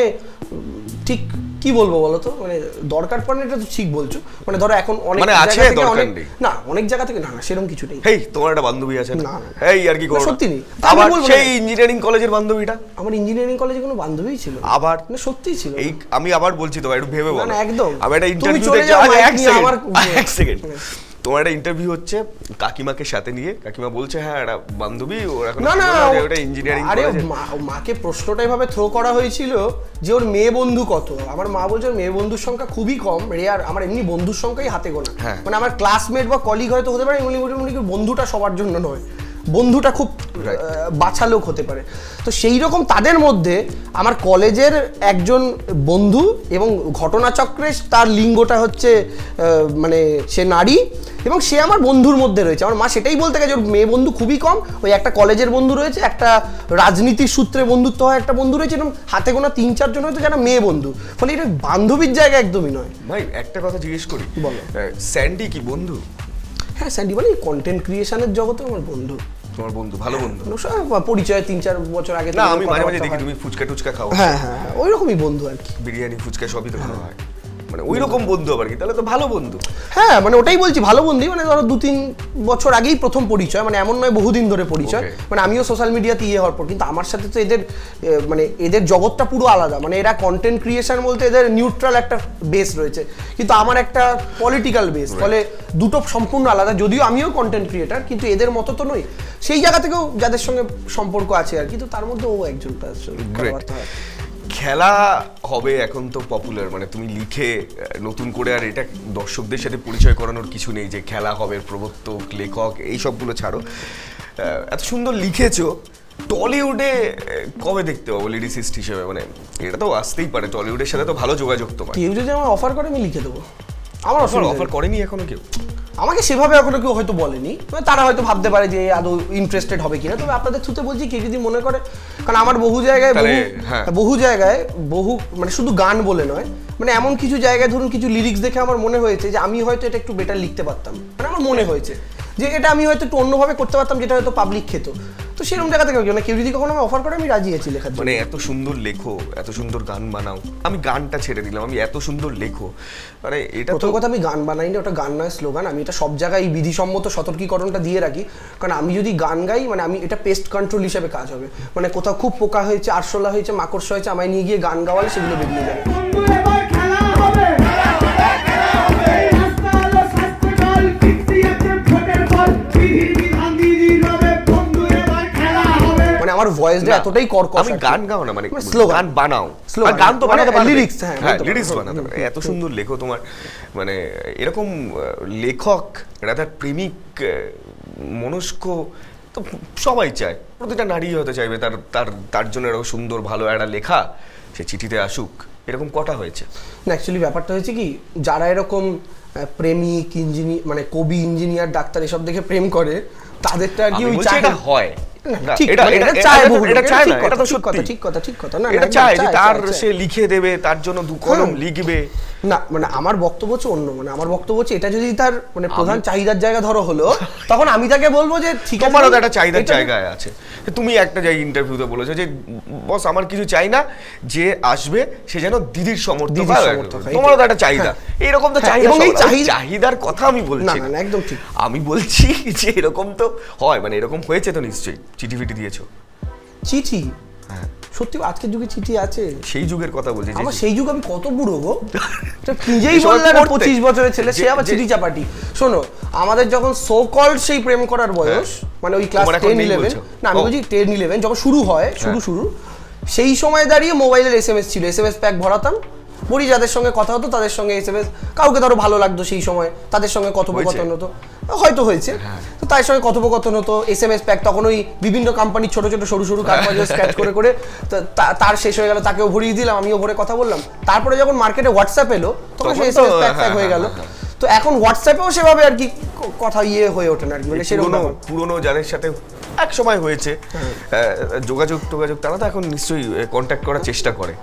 ঠিক কি বলব বলো তো মানে দরকার পড়ে এটা তো ঠিক বলছো মানে ধরো এখন অনেক মানে আছে, দরকার নেই। না অনেক জায়গা থেকে না না সেরকম কিছু নেই হেই তোমার একটা বান্ধবী আছে না। এই আর কি করো। সত্যি নেই। আবার সেই ইঞ্জিনিয়ারিং কলেজের বান্ধবীটা আমার ইঞ্জিনিয়ারিং কলেজে কোনো বান্ধবীই ছিল। আবার না সত্যিই ছিল এই আমি আবার বলছি তোমার একটু ভেবে বলো না, একদম। আমি একটা আরে mic এক সেকেন্ড আমার- এক সেকেন্ড তোমার একটা ইন্টারভিউ হচ্ছে কাকিমাকে সাথে নিয়ে। কাকিমা বলছে হ্যাঁ একটা বান্ধবী ওর এখন না না ওটা ইঞ্জিনিয়ারিং আরে মাকে প্রশ্নটা এভাবে থ্রো করা হয়েছিল যে ওর মেয়ে বন্ধু কত? আমার মা বলছে মেয়ে বন্ধুর সংখ্যা খুবই কম রেয়ার আমার এমনি বন্ধুর সংখ্যাই হাতে গোনা। হ্যাঁ। মানে আমার ক্লাসমেট বা কলিগ হয়তো হতে পারে মোটামুটি বন্ধুটা সবার জন্য নয়? বন্ধুটা খুব বাছা লোক হতে পারে। তো সেই রকম তাদের মধ্যে আমার কলেজের একজন বন্ধু এবং ঘটনাচক্রে তার লিঙ্গটা হচ্ছে মানে সে নারী এবং সে আমার বন্ধুর মধ্যে রয়েছে। আমার মা সেটাই বলতে গেছে ওর মেয়ে বন্ধু খুবই কম ওই একটা কলেজের বন্ধু রয়েছে একটা রাজনীতির সূত্রে বন্ধুত্ব হয় একটা বন্ধু রয়েছে এবং হাতে গোনা তিন চারজন হয়তো যারা মেয়ে বন্ধু। ফলে এটা বান্ধবীর জায়গা একদমই নয়। ভাই একটা কথা জিজ্ঞেস করি। বলো। স্যান্ডি কি বন্ধু? হ্যাঁ স্যান্ডি মানে কন্টেন্ট ক্রিয়েশনের জগতে আমার বন্ধু। তোমার বন্ধু ভালো বন্ধু। পরিচয় তিন চার বছর আগে না আমি মাঝে মাঝে দেখি তুমি ফুচকা টুচকা খাও। হ্যাঁ হ্যাঁ হ্যাঁ, ওই রকমই বন্ধু আর কি। বিরিয়ানি ফুচকা সবই তো খাওয়া হয়। মানে ওই রকম বন্ধু আবার কি? তাহলে তো ভালো বন্ধু। হ্যাঁ মানে ওটাই বলছি ভালো বন্ধুই মানে ধরো দু তিন বছর আগেই প্রথম পরিচয় মানে এমন নয় বহুদিন ধরে পরিচয় মানে আমিও সোশ্যাল মিডিয়াতে ইয়ে হওয়ার পর কিন্তু আমার সাথে তো এদের মানে এদের জগৎটা পুরো আলাদা মানে এরা কন্টেন্ট ক্রিয়েশন বলতে এদের নিউট্রাল একটা বেস রয়েছে কিন্তু আমার একটা পলিটিক্যাল বেস ফলে দুটো সম্পূর্ণ আলাদা যদিও আমিও কন্টেন্ট ক্রিয়েটার কিন্তু এদের মতো তো নই। সেই জায়গা থেকেও যাদের সঙ্গে সম্পর্ক আছে আর কিন্তু তার মধ্যে ও একজন তার খেলা হবে এখন তো পপুলার মানে তুমি লিখে নতুন করে আর এটা দর্শকদের সাথে পরিচয় করানোর কিছু নেই যে খেলা হবে, প্রবর্তক, লেখক, এই সবগুলো ছাড়ো। এত সুন্দর লিখেছো। টলিউডে কবে দেখতে পাবো লিরিসিস্ট হিসেবে? মানে এটা তো আসতেই পারে, টলিউডের সাথে তো ভালো যোগাযোগ তোমার। কেউ যদি আমার অফার করে, আমি লিখে দেবো। আমার নেই। অফার করেনি এখনও কেউ? আমাকে সেভাবে এখনও কেউ হয়তো বলেনি। মানে তারা হয়তো ভাবতে পারে যে আদৌ ইন্টারেস্টেড হবে কিনা। তবে আপনাদের থ্রুতে বলছি কেউ যদি মনে করে কারণ আমার বহু জায়গায় বহু হ্যাঁ। বহু জায়গায় বহু মানে শুধু গান বলে নয় মানে এমন কিছু জায়গায় ধরুন কিছু লিরিক্স দেখে আমার মনে হয়েছে যে আমি হয়তো এটা একটু বেটার লিখতে পারতাম। মানে আমার মনে হয়েছে যে এটা আমি হয়তো একটু অন্যভাবে করতে পারতাম যেটা হয়তো পাবলিক খেত। সেরকম জায়গা থেকে মানে কেউ যদি কখনো আমি অফার করে আমি রাজি আছি লেখার মানে এত সুন্দর লেখো এত সুন্দর গান বানাও। আমি গানটা ছেড়ে দিলাম আমি এত সুন্দর লেখো। মানে এটা প্রথম কথা আমি গান বানাই না ওটা গান নয় স্লোগান। আমি এটা সব জায়গায় এই বিধিসম্মত সতর্কীকরণটা দিয়ে রাখি। কারণ আমি যদি গান গাই মানে আমি এটা পেস্ট কন্ট্রোল হিসেবে কাজ হবে। মানে কোথাও খুব পোকা হয়েছে আরশোলা হয়েছে মাকড়সা হয়েছে আমায় নিয়ে গিয়ে গান গাওয়ালে সেগুলো বেরিয়ে যাবে। আমার ভয়েসটা এতটাই কর্কশ আমি গান গাও না মানে স্লোগান গান বানাও। আর গান তো মানে বানাতে পারবে। lyrics, হ্যাঁ, হ্যাঁ। লিরিক্স বানাতে পারবে। এত সুন্দর লেখো তোমার মানে এরকম লেখক রাদার প্রেমিক মনস্ক তো সবাই চায়। প্রতিটা নারী হতে চাইবে তার তার তার জন্য এরকম সুন্দর ভালো একটা লেখা সে চিঠিতে আসুক। এরকম কটা হয়েছে? না অ্যাকচুয়ালি ব্যাপারটা হয়েছে কি যারা এরকম প্রেমিক ইঞ্জিনিয়ার মানে কবি ইঞ্জিনিয়ার ডাক্তার এসব দেখে প্রেম করে তাদেরটা আর কি ওই এটা হয়। আমার বক্তব্য হচ্ছে অন্য মানে আমার বক্তব্য হচ্ছে এটা যদি তার মানে প্রধান চাহিদার জায়গা ধরো হলো তখন আমি তাকে বলব যে ঠিক আছে একটা চাহিদার জায়গায় আছে। তুমি একটা জায়গায় ইন্টারভিউতে বলেছ যে বস আমার কিছু চাই না। যে আসবে সে যেন দিদির সমর্থক দিদির। তোমারও তো একটা চাহিদা। হ্যাঁ। এরকম তো হ্যাঁ, চাহিদার কথা আমি বলছি। না, একদম ঠিক। আমি বলছি যে এরকম তো হয়। মানে এরকম হয়েছে তো নিশ্চয়ই। চিঠি ফিটি দিয়েছ? চিঠি? হ্যাঁ। সত্যি আজকের যুগে চিঠি আছে? সেই যুগের কথা বলছি আমার সেই যুগ আমি কত বুড়ো গো? [LAUGHS] নিজেই পড়তে। পঁচিশ বছরের ছেলে সে আবার চিঠি চাপাটি। শোনো আমাদের যখন সো কল্ড সেই প্রেম করার বয়স মানে ওই ক্লাস টেন ইলেভেন না আমি বলছি টেন ইলেভেন যখন শুরু হয় শুরু শুরু সেই সময় দাঁড়িয়ে মোবাইলের এস এম এস ছিল। এস এম এস প্যাক ভরাতাম বলি যাদের সঙ্গে কথা হতো তাদের সঙ্গে এস কাউকে ধরো ভালো লাগতো সেই সময় তাদের সঙ্গে কথোপকথন হতো। হয়তো হয়েছে। তো তার সঙ্গে কথোপকথন হতো এস এম এস প্যাক তখন ওই বিভিন্ন কোম্পানির ছোট ছোট সরু সরু কাগজ স্ক্র্যাচ করে করে তার শেষ হয়ে গেল তাকেও ভরিয়ে দিলাম আমিও ভরে কথা বললাম। তারপরে যখন মার্কেটে হোয়াটসঅ্যাপ এলো তখন এস এম এস প্যাক হ্যাঁ, হয়ে গেল। হ্যাঁ, তো এখন হোয়াটসঅ্যাপেও সেভাবে আর কি কথা ইয়ে হয়ে ওঠে না আর কি মানে সেরকম পুরনো যাদের সাথে এক সময় হয়েছে হ্যাঁ। যোগাযোগ টোগাযোগ তারা তো এখন নিশ্চয়ই কন্ট্যাক্ট করার চেষ্টা করে।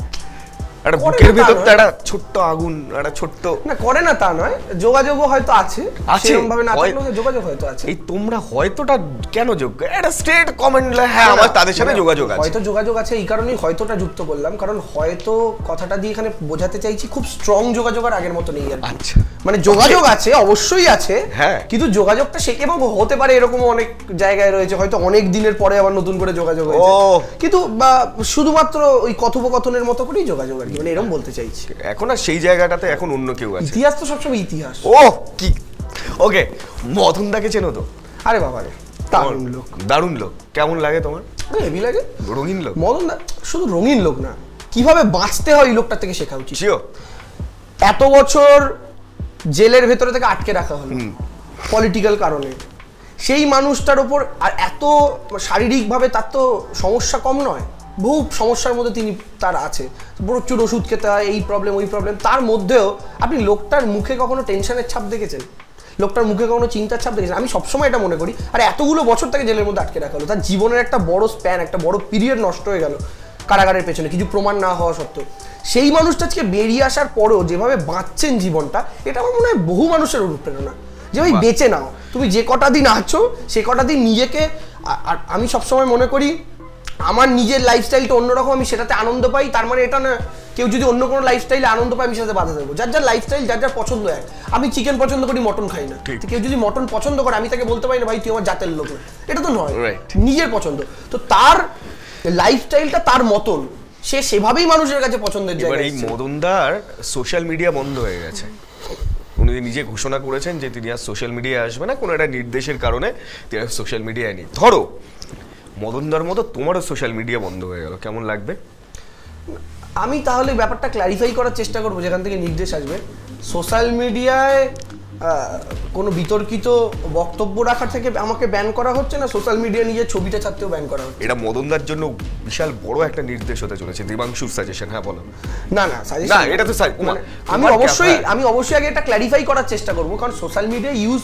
একটা বুকের ভেতর তো একটা ছোট্ট আগুন একটা ছোট্ট না করে না তা নয়। যোগাযোগও হয়তো আছে। আছে, ভাবে না থাকলেও যোগাযোগ হয়তো আছে। এই তোমরা হয়তোটা কেন যোগ্য একটা স্ট্রেট কমেন্ট হ্যাঁ আমার তাদের সাথে যোগাযোগ আছে। হয়তো যোগাযোগ আছে এই কারণেই হয়তোটা যুক্ত করলাম। কারণ হয়তো কথাটা দিয়ে এখানে বোঝাতে চাইছি খুব স্ট্রং যোগাযোগ আর আগের মতো নেই আর আচ্ছা। মানে যোগাযোগ আছে অবশ্যই আছে হ্যাঁ। কিন্তু যোগাযোগটা সে এবং হতে পারে এরকম অনেক জায়গায় রয়েছে হয়তো অনেক দিনের পরে আবার নতুন করে যোগাযোগ হয়েছে। কিন্তু বা শুধুমাত্র ওই কথোপকথনের মতো করেই যোগাযোগ আর মানে এরকম বলতে চাইছি। এখন আর সেই জায়গাটাতে এখন অন্য কেউ আছে। ইতিহাস তো সবসময় ইতিহাস। ও কি। ওকে মদন দাকে চেনো তো? আরে বাবা রে দারুণ লোক। দারুণ লোক। কেমন লাগে তোমার? হেভি লাগে। রঙিন লোক। মদন দা শুধু রঙিন লোক না কীভাবে বাঁচতে হয় এই লোকটার থেকে শেখা উচিত? এত বছর জেলের ভেতরে থেকে আটকে রাখা হলো পলিটিক্যাল কারণে। সেই মানুষটার ওপর আর এত শারীরিকভাবে তার তো সমস্যা কম নয়। বহু সমস্যার মধ্যে তিনি তার আছে। প্রচুর ওষুধ খেতে হয়, এই প্রবলেম ওই প্রবলেম তার মধ্যেও আপনি লোকটার মুখে কখনো টেনশনের ছাপ দেখেছেন? লোকটার মুখে কখনো চিন্তার ছাপ দেখেছেন? আমি সবসময় এটা মনে করি, আর এতগুলো বছর তাকে জেলের মধ্যে আটকে রাখা হলো। তার জীবনের একটা বড় স্প্যান একটা বড় পিরিয়ড নষ্ট হয়ে গেল কারাগারের পেছনে, কিছু প্রমাণ না হওয়া সত্ত্বেও। সেই মানুষটা আজকে বেরিয়ে আসার পরেও যেভাবে বাঁচছেন জীবনটা, এটা আমার মনে হয় বহু মানুষের অনুপ্রেরণা। যে ভাই, বেঁচে নাও। তুমি যে কটা দিন আছো, সে কটা দিন নিজেকে আর আমি সবসময় মনে করি আমার নিজের লাইফস্টাইলটা অন্যরকম আমি সেটাতে আনন্দ পাই। তার মানে এটা না কেউ যদি অন্য কোনো লাইফস্টাইলে আনন্দ পায় আমি সেটাতে বাধা দেবো। যার যার লাইফস্টাইল যার যার পছন্দ এক। আমি চিকেন পছন্দ করি মটন খাই না। কেউ যদি মটন পছন্দ করে আমি তাকে বলতে পারি না ভাই তুই আমার জাতের লোক এটা তো নয়. নিজের পছন্দ। তো তার লাইফস্টাইলটা তার মতন। সে সেভাবেই মানুষের কাছে পছন্দের জায়গায় এই। মদনদার সোশ্যাল মিডিয়া বন্ধ হয়ে গেছে। উনি নিজে ঘোষণা করেছেন যে তিনি আর সোশ্যাল মিডিয়ায় আসবে না কোনো একটা নির্দেশের কারণে তিনি সোশ্যাল মিডিয়ায় নেই। ধরো মদনদার মতো তোমারও সোশ্যাল মিডিয়া বন্ধ হয়ে গেল কেমন লাগবে? আমি তাহলে ব্যাপারটা ক্ল্যারিফাই করার চেষ্টা করব যেখান থেকে নির্দেশ আসবে। সোশ্যাল মিডিয়ায় কোনো বিতর্কিত বক্তব্য রাখার থেকে আমাকে ব্যান করা হচ্ছে না সোশ্যাল মিডিয়া নিজের ছবিটা ছাড়তেও ব্যান করা হচ্ছে? এটা মদনদার জন্য বিশাল বড় একটা নির্দেশ হতে চলেছে। দেবাংশুর সাজেশন হ্যাঁ বলো। না না না, এটা তো মানে আমি অবশ্যই হ্যাঁ। আমি অবশ্যই আগে এটা ক্ল্যারিফাই করার চেষ্টা করব কারণ সোশ্যাল মিডিয়া ইউজ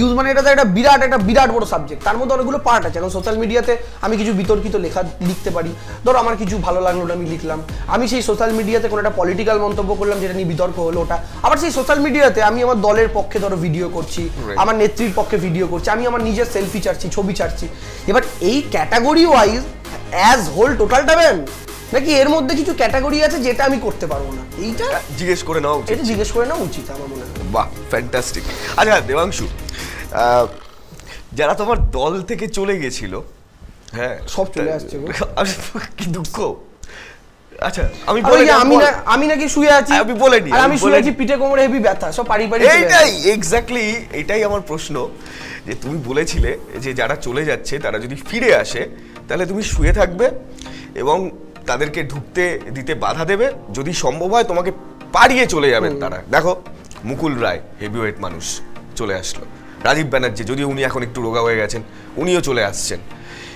ইউজ মানে এটা তো একটা বিরাট একটা বিরাট বড় সাবজেক্ট তার মধ্যে অনেকগুলো পার্ট আছে। কারণ সোশ্যাল মিডিয়াতে আমি কিছু বিতর্কিত লেখা লিখতে পারি। ধরো আমার কিছু ভালো লাগল না আমি লিখলাম। আমি সেই সোশ্যাল মিডিয়াতে কোনো একটা পলিটিক্যাল মন্তব্য করলাম যেটা নিয়ে বিতর্ক হলো ওটা। আবার সেই সোশ্যাল মিডিয়াতে আমি আমার দলের পক্ষে ধরো ভিডিও করছি আমার নেত্রীর পক্ষে ভিডিও করছি আমি আমার নিজের সেলফি ছাড়ছি ছবি ছাড়ছি এবার এই ক্যাটাগরি ওয়াইজ অ্যাজ হোল টোটালটা ব্যান নাকি এর মধ্যে কিছু ক্যাটাগরি আছে যেটা আমি করতে পারব না? এইটা জিজ্ঞেস করে নেওয়া উচিত। এটা জিজ্ঞেস করে নেওয়া উচিত আমার মনে হয়। বাহ ফ্যান্টাস্টিক আচ্ছা দেবাংশু যারা তোমার দল থেকে চলে গেছিল হ্যাঁ সব চলে আসছে [LAUGHS] কি দুঃখ? আচ্ছা আমি বলে আমি না আমি নাকি শুয়ে আছি। আমি বলে নিই, আমি আমি শুয়ে আছি পিঠে কোমরে হেভি ব্যথা সব এইটাই এক্স্যাক্টলি এটাই আমার প্রশ্ন যে তুমি বলেছিলে যে যারা চলে যাচ্ছে তারা যদি ফিরে আসে তাহলে তুমি শুয়ে থাকবে এবং তাদেরকে ঢুকতে দিতে বাধা দেবে। যদি সম্ভব হয় তোমাকে পাড়িয়ে চলে যাবেন তারা। দেখো মুকুল রায় হেভিওয়েট মানুষ চলে আসলো। রাজীব ব্যানার্জি যদিও উনি এখন একটু রোগা হয়ে গেছেন উনিও চলে আসছেন।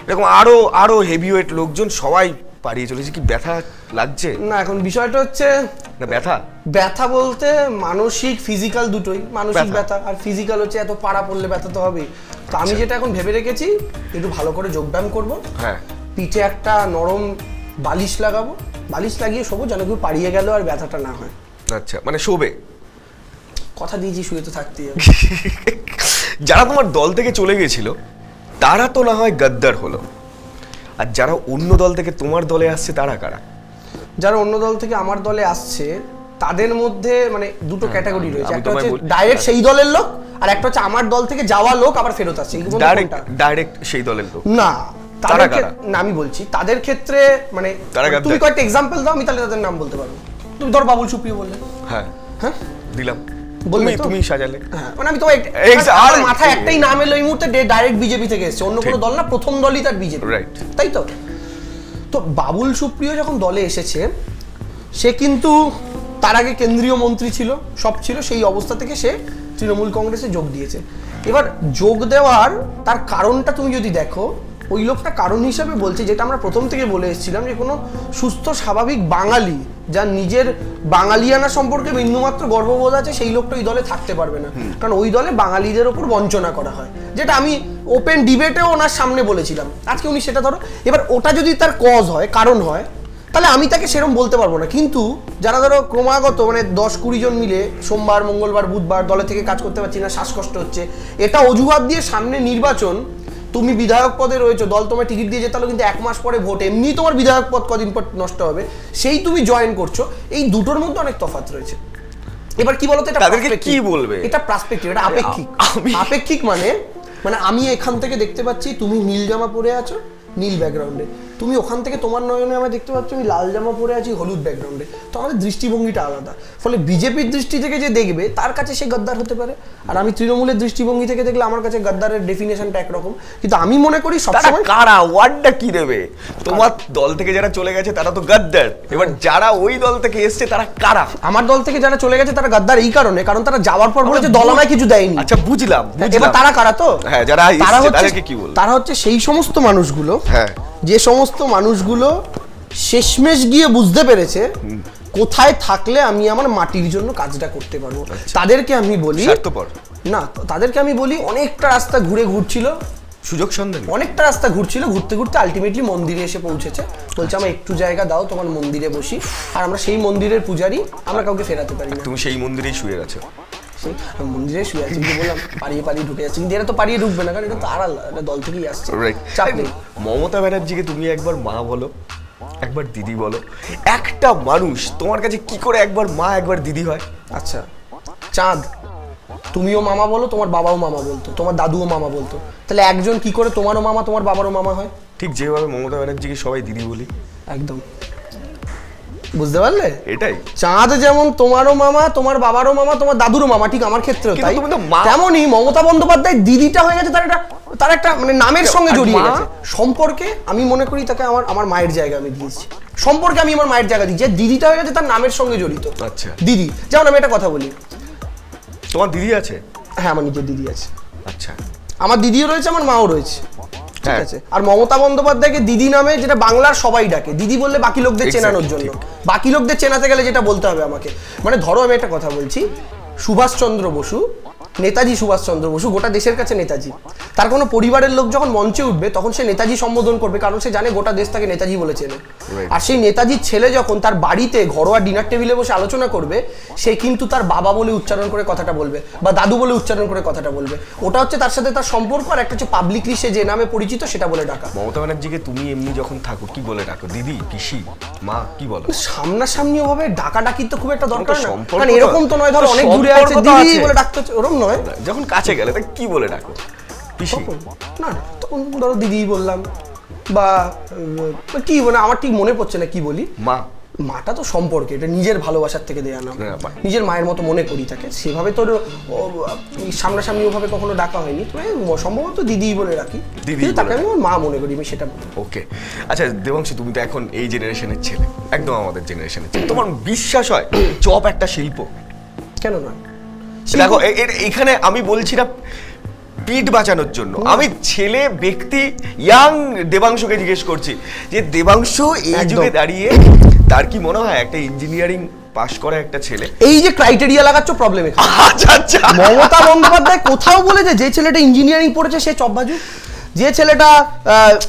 এরকম আরও আরও হেভিওয়েট লোকজন সবাই পাড়িয়ে চলেছে কি ব্যথা লাগছে? না এখন বিষয়টা হচ্ছে না ব্যথা? ব্যথা বলতে মানসিক ফিজিক্যাল দুটোই। মানসিক ব্যথা। আর ফিজিক্যাল হচ্ছে এত পাড়া পড়লে ব্যথা তো হবেই। তো আমি যেটা এখন ভেবে রেখেছি একটু ভালো করে যোগব্যায়াম করব। হ্যাঁ। পিঠে একটা নরম বালিশ লাগাবো। বালিশ লাগিয়ে শোবো যেন কেউ পাড়িয়ে গেল আর ব্যথাটা না হয়। আচ্ছা মানে শোবে? কথা দিয়েছি শুয়ে তো থাকতেই হবে। [LAUGHS] যারা তোমার দল থেকে চলে গেছিল তারা তো না হয় গাদ্দার হলো। আর যারা অন্য দল থেকে তোমার দলে আসছে তারা কারা? যারা অন্য দল থেকে আমার দলে আসছে তাদের মধ্যে মানে দুটো ক্যাটাগরি রয়েছে। একটা হচ্ছে ডাইরেক্ট সেই দলের লোক আর একটা হচ্ছে আমার দল থেকে যাওয়া লোক আবার ফেরত আসছে। ডাইরেক্ট ডাইরেক্ট সেই দলের লোক। না তারা কারা? না আমি বলছি তাদের ক্ষেত্রে মানে তুমি কয়েকটা এক্সাম্পল দাও আমি তাহলে তাদের নাম বলতে পারব। তুমি ধর বাবুল সুপ্রিয় বললে। হ্যাঁ হ্যাঁ? দিলাম। তুমি সাজালে। হ্যাঁ মানে আমি আর- মাথায় একটাই নাম এলো এই মুহূর্তে ডাইরেক্ট বিজেপি থেকে এসেছে। অন্য কোনো দল না প্রথম দলই তার বিজেপি Right. তাই তো? তো বাবুল সুপ্রিয় যখন দলে এসেছে সে কিন্তু তার আগে কেন্দ্রীয় মন্ত্রী ছিল সব ছিল সেই অবস্থা থেকে সে তৃণমূল কংগ্রেসে যোগ দিয়েছে। এবার যোগ দেওয়ার তার কারণটা তুমি যদি দেখো ওই লোকটা কারণ হিসাবে বলছে যেটা আমরা প্রথম থেকে বলে এসেছিলাম যে কোনো সুস্থ স্বাভাবিক বাঙালি যার নিজের বাঙালিয়ানা সম্পর্কে বিন্দুমাত্র গর্ববোধ আছে সেই লোকটা ওই দলে থাকতে পারবে না। কারণ ওই দলে বাঙালিদের ওপর বঞ্চনা করা হয় যেটা আমি ওপেন ডিবেটেও ওনার সামনে বলেছিলাম। আজকে উনি সেটা ধরো এবার ওটা যদি তার কজ হয় কারণ হয় তাহলে আমি তাকে সেরকম বলতে পারব না। কিন্তু যারা ধরো ক্রমাগত মানে দশ কুড়ি জন মিলে সোমবার মঙ্গলবার বুধবার দলে থেকে কাজ করতে পারছি না শ্বাসকষ্ট হচ্ছে এটা অজুহাত দিয়ে সামনে নির্বাচন তুমি বিধায়ক পদে রয়েছো দল তোমার টিকিট দিয়ে যেতে হলো কিন্তু এক মাস পরে ভোট এমনি তোমার বিধায়ক পদ কদিন পর নষ্ট হবে সেই তুমি জয়েন করছ এই দুটোর মধ্যে অনেক তফাত রয়েছে। এবার কি বলতো এটা তাদেরকে কি বলবে? এটা প্রাসপেক্টিভ এটা আপেক্ষিক। আপেক্ষিক মানে মানে আমি এখান থেকে দেখতে পাচ্ছি তুমি নীল জামা পরে আছো নীল ব্যাকগ্রাউন্ডে তুমি ওখান থেকে তোমার নয়নে আমি দেখতে পাচ্ছি আমি লাল জামা পরে আছি হলুদ ব্যাকগ্রাউন্ডে তো আমাদের দৃষ্টিভঙ্গিটা আলাদা। ফলে বিজেপির দৃষ্টি থেকে যে দেখবে তার কাছে সে গদ্দার হতে পারে। আর আমি তৃণমূলের দৃষ্টিভঙ্গি থেকে দেখলে আমার কাছে গদ্দারের ডেফিনেশনটা একরকম। কিন্তু আমি মনে করি সবসময় কারা? ওয়ার্ডটা কি দেবে? তোমার দল থেকে যারা চলে গেছে তারা তো গাদ্দার। এবার যারা ওই দল থেকে এসছে তারা কারা? আমার দল থেকে যারা চলে গেছে তারা গাদ্দার এই কারণে। কারণ তারা যাওয়ার পর বলেছে দল আমায় কিছু দেয়নি। আচ্ছা বুঝলাম এবার তারা কারা তো? হ্যাঁ, যারা তারা হচ্ছে কি? তারা হচ্ছে সেই সমস্ত মানুষগুলো হ্যাঁ। যে সমস্ত মানুষগুলো শেষমেশ গিয়ে বুঝতে পেরেছে কোথায় থাকলে আমি আমার মাটির জন্য কাজটা করতে পারব। তাদেরকে আমি বলি না তাদেরকে আমি বলি অনেকটা রাস্তা ঘুরে ঘুরছিল। সুযোগ সন্ধান। অনেকটা রাস্তা ঘুরছিল ঘুরতে ঘুরতে আলটিমেটলি মন্দিরে এসে পৌঁছেছে। বলছে আমার একটু জায়গা দাও তোমার মন্দিরে বসি। আর আমরা সেই মন্দিরের পূজারি আমরা কাউকে ফেরাতে পারি তুমি সেই মন্দিরেই শুয়ে গেছো সেই মন্দিরে শুয়ে আছে কিন্তু বললাম পারিয়ে পারিয়ে ঢুকে যাচ্ছে কিন্তু এরা তো পারিয়ে ঢুকবে না কারণ এটা তো আড়াল এটা দল থেকেই আসছে. চাপ নেই। মমতা ব্যানার্জিকে তুমি একবার মা বলো একবার দিদি বলো একটা মানুষ তোমার কাছে কি করে একবার মা একবার দিদি হয়? আচ্ছা চাঁদ তুমিও মামা বলো তোমার বাবাও মামা বলতো তোমার দাদুও মামা বলতো তাহলে একজন কি করে তোমারও মামা তোমার বাবারও মামা হয়? ঠিক যেভাবে মমতা ব্যানার্জিকে সবাই দিদি বলি। একদম। বুঝতে পারলে? এটাই। চাঁদ যেমন তোমারও মামা তোমার বাবারও মামা তোমার দাদুরও মামা ঠিক আমার ক্ষেত্রেও তাই। তুমি তেমনই মমতা বন্দ্যোপাধ্যায় দিদিটা হয়ে গেছে তার একটা তার একটা মানে নামের সঙ্গে জড়িয়ে গেছে। সম্পর্কে আমি মনে করি তাকে আমার আমার মায়ের জায়গা আমি দিয়েছি। সম্পর্কে আমি আমার মায়ের জায়গা দিয়েছি। দিদিটা হয়ে গেছে তার নামের সঙ্গে জড়িত। আচ্ছা। দিদি। যেমন আমি একটা কথা বলি। তোমার দিদি আছে? হ্যাঁ আমার নিজের দিদি আছে। আচ্ছা। আমার দিদিও রয়েছে আমার মাও রয়েছে। ঠিক হ্যাঁ। আছে? আর মমতা বন্দ্যোপাধ্যায়কে দিদি নামে যেটা বাংলার সবাই ডাকে। দিদি বললে বাকি লোকদের চেনানোর জন্য। বাকি লোকদের চেনাতে গেলে যেটা বলতে হবে আমাকে। মানে ধরো আমি একটা কথা বলছি। সুভাষচন্দ্র বসু নেতাজি সুভাষচন্দ্র বসু গোটা দেশের কাছে নেতাজি। তার কোনো পরিবারের লোক যখন মঞ্চে উঠবে তখন সে নেতাজি সম্বোধন করবে কারণ সে জানে গোটা দেশ তাকে নেতাজি বলে চেনে। আর সেই নেতাজির ছেলে যখন তার বাড়িতে ঘরোয়া ডিনার টেবিলে বসে আলোচনা করবে সে কিন্তু তার বাবা বলে উচ্চারণ করে কথাটা বলবে বা দাদু বলে উচ্চারণ করে কথাটা বলবে। ওটা হচ্ছে তার সাথে তার সম্পর্ক আর একটা হচ্ছে পাবলিকলি সে যে নামে পরিচিত সেটা বলে ডাকা। মমতা ব্যানার্জিকে তুমি এমনি যখন থাকো কি বলে ডাকো? দিদি পিসি মা কি বলো? সামনাসামনি ভাবে ডাকা ডাকির তো খুব একটা দরকার না। কারণ এরকম তো নয় ধরো অনেক দূরে আছে দিদি। বলে ডাকতে ওরম নয়। যখন কাছে গেলে তা কি বলে ডাকো? পিসি। না তখন ধরো দিদি বললাম বা কি মানে আমার ঠিক মনে পড়ছে না কি বলি? মা। মাটা তো সম্পর্কে এটা নিজের ভালোবাসার থেকে দেয়া না। হ্যাঁ, নিজের মায়ের মতো মনে করি তাকে। সেভাবে তোর সামনাসামনি ওভাবে কখনো ডাকা হয়নি। তবে সম্ভবত দিদি বলে রাখি। দিদি তাকে আমি মা মনে করি আমি সেটা ওকে। আচ্ছা দেবাংশী তুমি তো এখন এই জেনারেশনের ছেলে। একদম আমাদের জেনারেশনের ছেলে। তোমার বিশ্বাস হয় চপ একটা শিল্প? কেন নয়? দেখো এখানে আমি বলছি না পিঠ বাঁচানোর জন্য। আমি ছেলে ব্যক্তি ইয়াং দেবাংশকে জিজ্ঞেস করছি যে দেবাংশ এই। যুগে দাঁড়িয়ে তার কি মনে হয় একটা ইঞ্জিনিয়ারিং পাশ করা একটা ছেলে? এই যে ক্রাইটেরিয়া লাগাচ্ছ প্রবলেম আচ্ছা আচ্ছা। মমতা বন্দ্যোপাধ্যায় কোথাও বলেছে যে ছেলেটা ইঞ্জিনিয়ারিং পড়েছে সে চব্বাজু যে ছেলেটা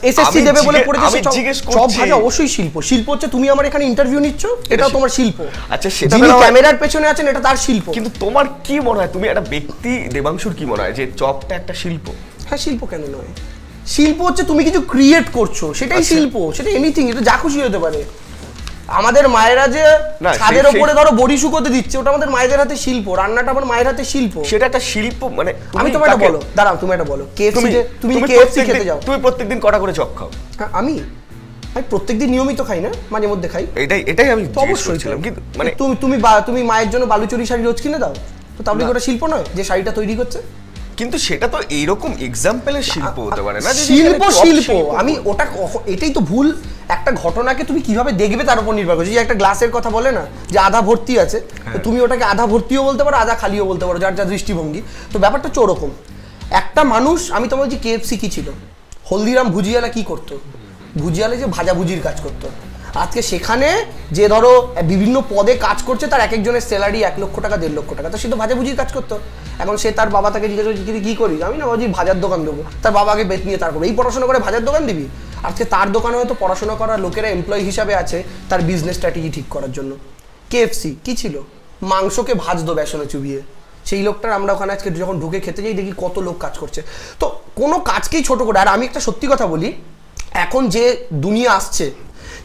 এসএসসি দেবে বলে পড়েছে সে চপ-। ভাজা অবশ্যই শিল্প। শিল্প হচ্ছে তুমি আমার এখানে ইন্টারভিউ নিচ্ছ এটাও তোমার শিল্প। আচ্ছা, সেটা যিনি ক্যামেরার পেছনে আছেন এটা তার শিল্প। কিন্তু তোমার কি মনে হয়? তুমি একটা ব্যক্তি দেবাংশুর কি মনে হয়? যে চপটা একটা শিল্প? হ্যাঁ শিল্প কেন নয়? শিল্প হচ্ছে তুমি কিছু ক্রিয়েট করছ সেটাই আচ্ছা। শিল্প সেটা এনিথিং এটা যা খুশি হতে পারে। আমাদের মায়েরা যে ছাদের ওপরে ধরো বড়ি শুকোতে দিচ্ছে ওটা আমাদের মায়েদের হাতে শিল্প রান্নাটা আমার মায়ের হাতে শিল্প। সেটা একটা শিল্প মানে আমি তুমি তোমার এটা বলো দাঁড়াও তুমি এটা বলো কেএফসি তুমি তুমি কেএফসি খেতে যাও। তুমি প্রত্যেকদিন কটা করে চপ খাও? হ্যাঁ, আমি? আমি প্রত্যেকদিন নিয়মিত খাই না মাঝে মধ্যে খাই। এটাই এটাই আমি অবশ্যই তাই। কিন্তু মানে তুমি তুমি তুমি মায়ের জন্য বালুচরি শাড়ি রোজ কিনে দাও? তো তাহলে কি ওটা শিল্প নয় যে শাড়িটা তৈরি করছে? কিন্তু সেটা তো এইরকম এক্সাম্পলের শিল্প হতে পারে না শিল্প শিল্প। আমি ওটা এটাই তো ভুল। একটা ঘটনাকে তুমি কীভাবে দেখবে তার উপর নির্ভর করছে যে একটা গ্লাসের কথা বলে না যে আধা ভর্তি আছে তো তুমি ওটাকে আধা ভর্তিও বলতে পারো আধা খালিও বলতে পারো যার যা দৃষ্টিভঙ্গি। তো ব্যাপারটা হচ্ছে ওরকম। একটা মানুষ আমি তোমার বলছি কেএফসি কি ছিল? হলদিরাম ভুজিয়ালা কি করতো? ভুজিয়ালে যে ভাজা ভুজির কাজ করতো। আজকে সেখানে যে ধরো বিভিন্ন পদে কাজ করছে, তার এক একজনের স্যালারি এক লক্ষ টাকা, দেড় লক্ষ টাকা। তো সে তো ভাজাভুজির কাজ করতো। এখন সে তার বাবা তাকে জিজ্ঞেস করছে, "কি- করি আমি না ভাজি ভাজার দোকান দেবো। তার বাবাকে বেত নিয়ে তারপর এই পড়াশোনা করে ভাজার দোকান দিবি? আজকে তার দোকানে হয়তো পড়াশোনা করা লোকেরা এমপ্লয়ি হিসাবে আছে, তার বিজনেস স্ট্র্যাটেজি ঠিক করার জন্য। কেএফসি কী ছিল? মাংসকে ভাজতো বেসনে চুবিয়ে। সেই লোকটার আমরা ওখানে আজকে যখন ঢুকে খেতে যাই, দেখি কত লোক কাজ করছে। তো কোনো কাজকেই ছোট করে আর আমি একটা সত্যি কথা বলি, এখন যে দুনিয়া আসছে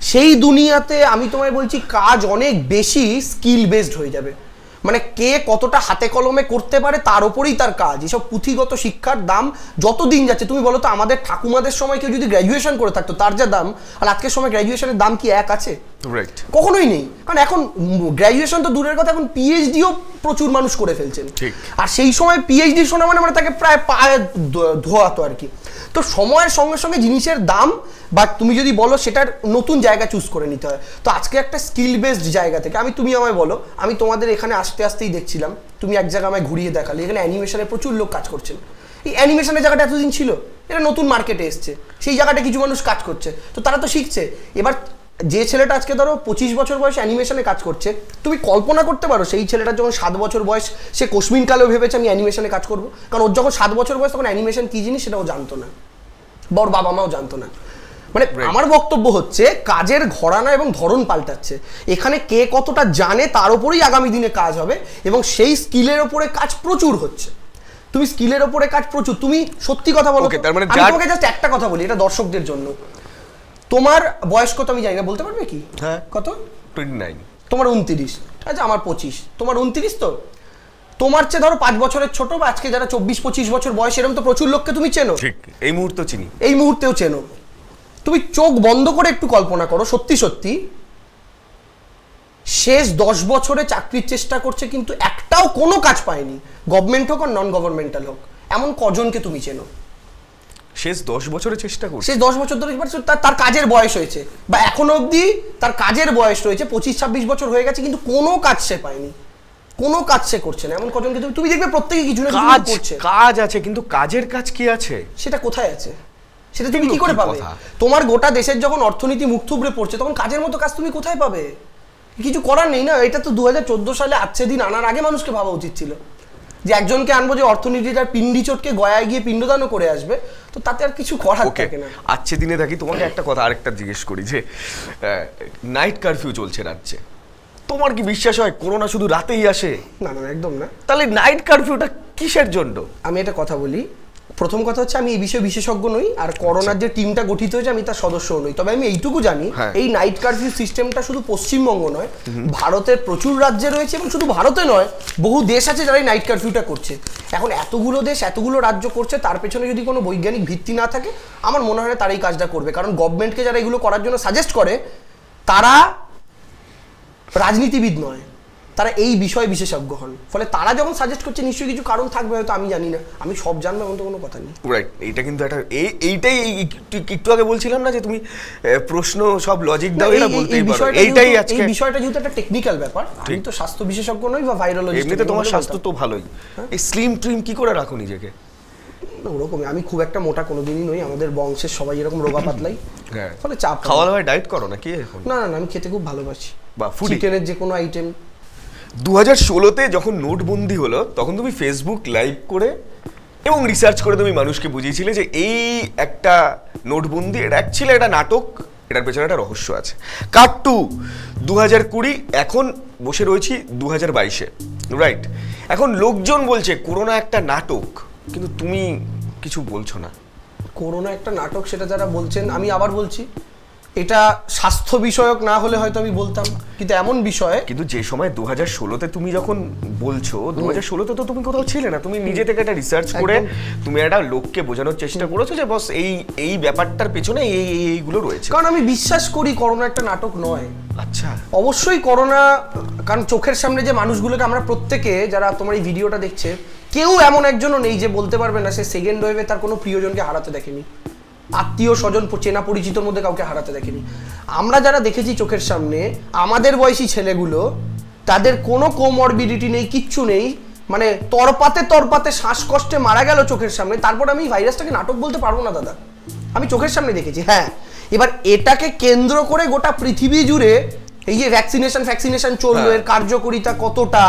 সেই দুনিয়াতে আমি তোমায় বলছি কাজ অনেক বেশি স্কিল বেসড হয়ে যাবে। মানে কে কতটা হাতে কলমে করতে পারে তার উপরেই তার কাজ। এসব পুঁথিগত শিক্ষার দাম যত দিন যাচ্ছে তুমি বলো তো আমাদের ঠাকুমাদের সময় কেউ যদি গ্র্যাজুয়েশন করে থাকতো তার যা দাম আর আজকের সময় গ্র্যাজুয়েশনের দাম কি এক আছে? কখনোই নেই। কারণ এখন গ্র্যাজুয়েশন তো দূরের কথা এখন পিএইচডিও প্রচুর মানুষ করে ফেলছেন। আর সেই সময় পিএইচডি শোনা মানে মানে তাকে প্রায় পায়ে ধোয়াতো আর কি। তো সময়ের সঙ্গে সঙ্গে জিনিসের দাম বাট তুমি যদি বলো সেটার নতুন জায়গা চুজ করে নিতে হয়। তো আজকে একটা স্কিল বেসড জায়গা থেকে, আমি তুমি আমায় বলো, আমি তোমাদের এখানে আসতে আসতেই দেখছিলাম, তুমি এক জায়গায় আমায় ঘুরিয়ে দেখালে, এখানে অ্যানিমেশনে প্রচুর লোক কাজ করছেন। এই অ্যানিমেশনের জায়গাটা এতদিন ছিল, এটা নতুন মার্কেটে এসছে, সেই জায়গাটা কিছু মানুষ কাজ করছে, তো তারা তো শিখছে। এবার যে ছেলেটা আজকে ধরো পঁচিশ বছর বয়স অ্যানিমেশনে কাজ করছে তুমি কল্পনা করতে পারো সেই ছেলেটার যখন সাত বছর বয়স সে কোশ্মিন কালেও ভেবেছে আমি অ্যানিমেশনে কাজ করব। কারণ ওর যখন সাত বছর বয়স তখন অ্যানিমেশন কী জিনিস সেটাও জানতো না। বা ওর বাবা মাও জানতো না। মানে আমার বক্তব্য হচ্ছে কাজের ঘরানা এবং ধরন পাল্টাচ্ছে। এখানে কে কতটা জানে তার উপরেই আগামী দিনে কাজ হবে এবং সেই স্কিলের ওপরে কাজ প্রচুর হচ্ছে। তুমি স্কিলের ওপরে কাজ প্রচুর। তুমি সত্যি কথা বলো? তার মানে আমি তোমাকে জাস্ট একটা কথা বলি এটা দর্শকদের জন্য। তোমার বয়স কত আমি জানি না বলতে পারবে কি? হ্যাঁ। কত? টোয়েন্টি নাইন তোমার উনত্রিশ। আচ্ছা আমার পঁচিশ। তোমার উনত্রিশ তো? তোমার চেয়ে ধরো পাঁচ বছরের ছোট বা আজকে যারা চব্বিশ পঁচিশ বছর বয়স এরকম তো প্রচুর লোককে তুমি চেনো? ঠিক এই মুহূর্তে চিনি। এই মুহূর্তেও চেনো। তুমি চোখ বন্ধ করে একটু কল্পনা করো সত্যি সত্যি। শেষ দশ বছরে চাকরির চেষ্টা করছে কিন্তু একটাও কোনো কাজ পায়নি। গভর্নমেন্ট হোক আর নন গভর্নমেন্টাল হোক এমন কজনকে তুমি চেনো? শেষ দশ বছরে চেষ্টা করছি। সে দশ বছর ধরে তার তার কাজের বয়স হয়েছে। বা এখনও অবধি তার কাজের বয়স রয়েছে পঁচিশ ছাব্বিশ বছর হয়ে গেছে কিন্তু কোনো কাজ সে পায়নি। কোনো কাজ সে করছে না। এমন কজনকে তুমি তুমি দেখবে প্রত্যেকে কিছু না কাজ করছে। কাজ আছে কিন্তু কাজের কাজ কি আছে? সেটা কোথায় আছে? সেটা তুমি কি করে পাবে? তোমার গোটা দেশের যখন অর্থনীতি মুখ থুবড়ে পড়ছে তখন কাজের মতো কাজ তুমি কোথায় পাবে? কিছু করার নেই না। এটা তো দু হাজার চোদ্দ সালে আচ্ছে দিন আনার আগে মানুষকে ভাবা উচিত ছিল। যে একজনকে আনব যে অর্থনীতিটার পিন্ডি চটকে গয়ায় গিয়ে পিণ্ডদানও করে আসবে তো তাতে আর কিছু করার থাকে না। আজকে দিনে দেখি তোমাকে একটা কথা আরেকটা জিজ্ঞেস করি যে নাইট কারফিউ চলছে রাজ্যে। তোমার কি বিশ্বাস হয় করোনা শুধু রাতেই আসে? না না একদম না। তাহলে নাইট কারফিউটা কিসের জন্য? আমি এটা কথা বলি প্রথম কথা হচ্ছে আমি এই বিষয়ে বিশেষজ্ঞ নই আর করোনার যে টিমটা গঠিত হয়েছে আমি তার সদস্যও নই। তবে আমি এইটুকু জানি হ্যাঁ। এই নাইট কারফিউ সিস্টেমটা শুধু পশ্চিমবঙ্গ নয় ভারতের প্রচুর রাজ্যে রয়েছে এবং শুধু ভারতে নয় বহু দেশ আছে যারা এই নাইট কারফিউটা করছে। এখন এতগুলো দেশ এতগুলো রাজ্য করছে তার পেছনে যদি কোনো বৈজ্ঞানিক ভিত্তি না থাকে আমার মনে হয় না তারা এই কাজটা করবে। কারণ গভর্নমেন্টকে যারা এগুলো করার জন্য সাজেস্ট করে তারা রাজনীতিবিদ নয়। তারা এই বিষয়ে বিশেষজ্ঞ হন। ফলে তারা যখন সাজেস্ট করছে নিশ্চয়ই কিছু কারণ থাকবে হয়তো আমি জানি না। আমি সব জানব এমন তো কোনো কথা নেই। রাইট এইটা কিন্তু একটা এই এইটাই একটু- আগে বলছিলাম না যে তুমি প্রশ্ন সব লজিক দাও এটা বলতেই পারো। এইটাই আজকে এই বিষয়টা যেহেতু একটা টেকনিক্যাল ব্যাপার আমি তো স্বাস্থ্য বিশেষজ্ঞ নই বা ভাইরোলজিস্ট এমনিতে তোমার স্বাস্থ্য তো ভালোই। এই স্লিম ট্রিম কি করে রাখো নিজেকে? ওরকমই আমি খুব একটা মোটা কোনোদিনই নই আমাদের বংশের সবাই এরকম রোগা পাতলাই। হ্যাঁ। ফলে চাপ খাওয়া। দাওয়ায় ডায়েট করো নাকি না না না, আমি খেতে খুব ভালোবাসি। বা? চিকেনের যে কোনো আইটেম দু হাজার ষোলোতে যখন নোটবন্দি হলো, তখন তুমি ফেসবুক লাইভ করে এবং রিসার্চ করে তুমি মানুষকে বুঝিয়েছিলে যে এই একটা নোটবন্দি, এটা অ্যাকচুয়ালি একটা নাটক, এটার পেছনে একটা রহস্য আছে। কাট টু দু হাজার কুড়ি, এখন বসে রয়েছি দু হাজার বাইশে রাইট এখন লোকজন বলছে, করোনা একটা নাটক। কিন্তু তুমি কিছু বলছো না। করোনা একটা নাটক, সেটা যারা বলছেন, আমি আবার বলছি এটা স্বাস্থ্য বিষয়ক না হলে হয়তো আমি বলতাম কিন্তু এমন বিষয় কিন্তু যে সময় দু হাজার ষোলোতে তুমি যখন বলছো দু হাজার ষোলোতে তো তুমি কোথাও ছিলে না। তুমি নিজে থেকে একটা রিসার্চ করে তুমি একটা লোককে বোঝানোর চেষ্টা করেছ যে বস এই এই ব্যাপারটার পেছনে এই এই এইগুলো রয়েছে। কারণ আমি বিশ্বাস করি করোনা একটা নাটক নয়। আচ্ছা। অবশ্যই করোনা কারণ চোখের সামনে যে মানুষগুলোকে আমরা প্রত্যেকে যারা তোমার এই ভিডিওটা দেখছে কেউ এমন একজনও নেই যে বলতে পারবে না সে সেকেন্ড ওয়েভে তার কোনো প্রিয়জনকে হারাতে দেখেনি। আত্মীয় স্বজন চেনা পরিচিতর মধ্যে কাউকে হারাতে দেখেনি। আমরা যারা দেখেছি চোখের সামনে, আমাদের বয়সী ছেলেগুলো, তাদের কোনো কোমরবিডিটি নেই, কিচ্ছু নেই। মানে তরপাতে তরপাতে শ্বাসকষ্টে মারা গেল চোখের সামনে, তারপর আমি ভাইরাসটাকে নাটক বলতে পারব না, দাদা। আমি চোখের সামনে দেখেছি হ্যাঁ। এবার এটাকে কেন্দ্র করে গোটা পৃথিবী জুড়ে এই যে ভ্যাকসিনেশন ভ্যাকসিনেশন চলল হ্যাঁ। এর কার্যকারিতা কতটা?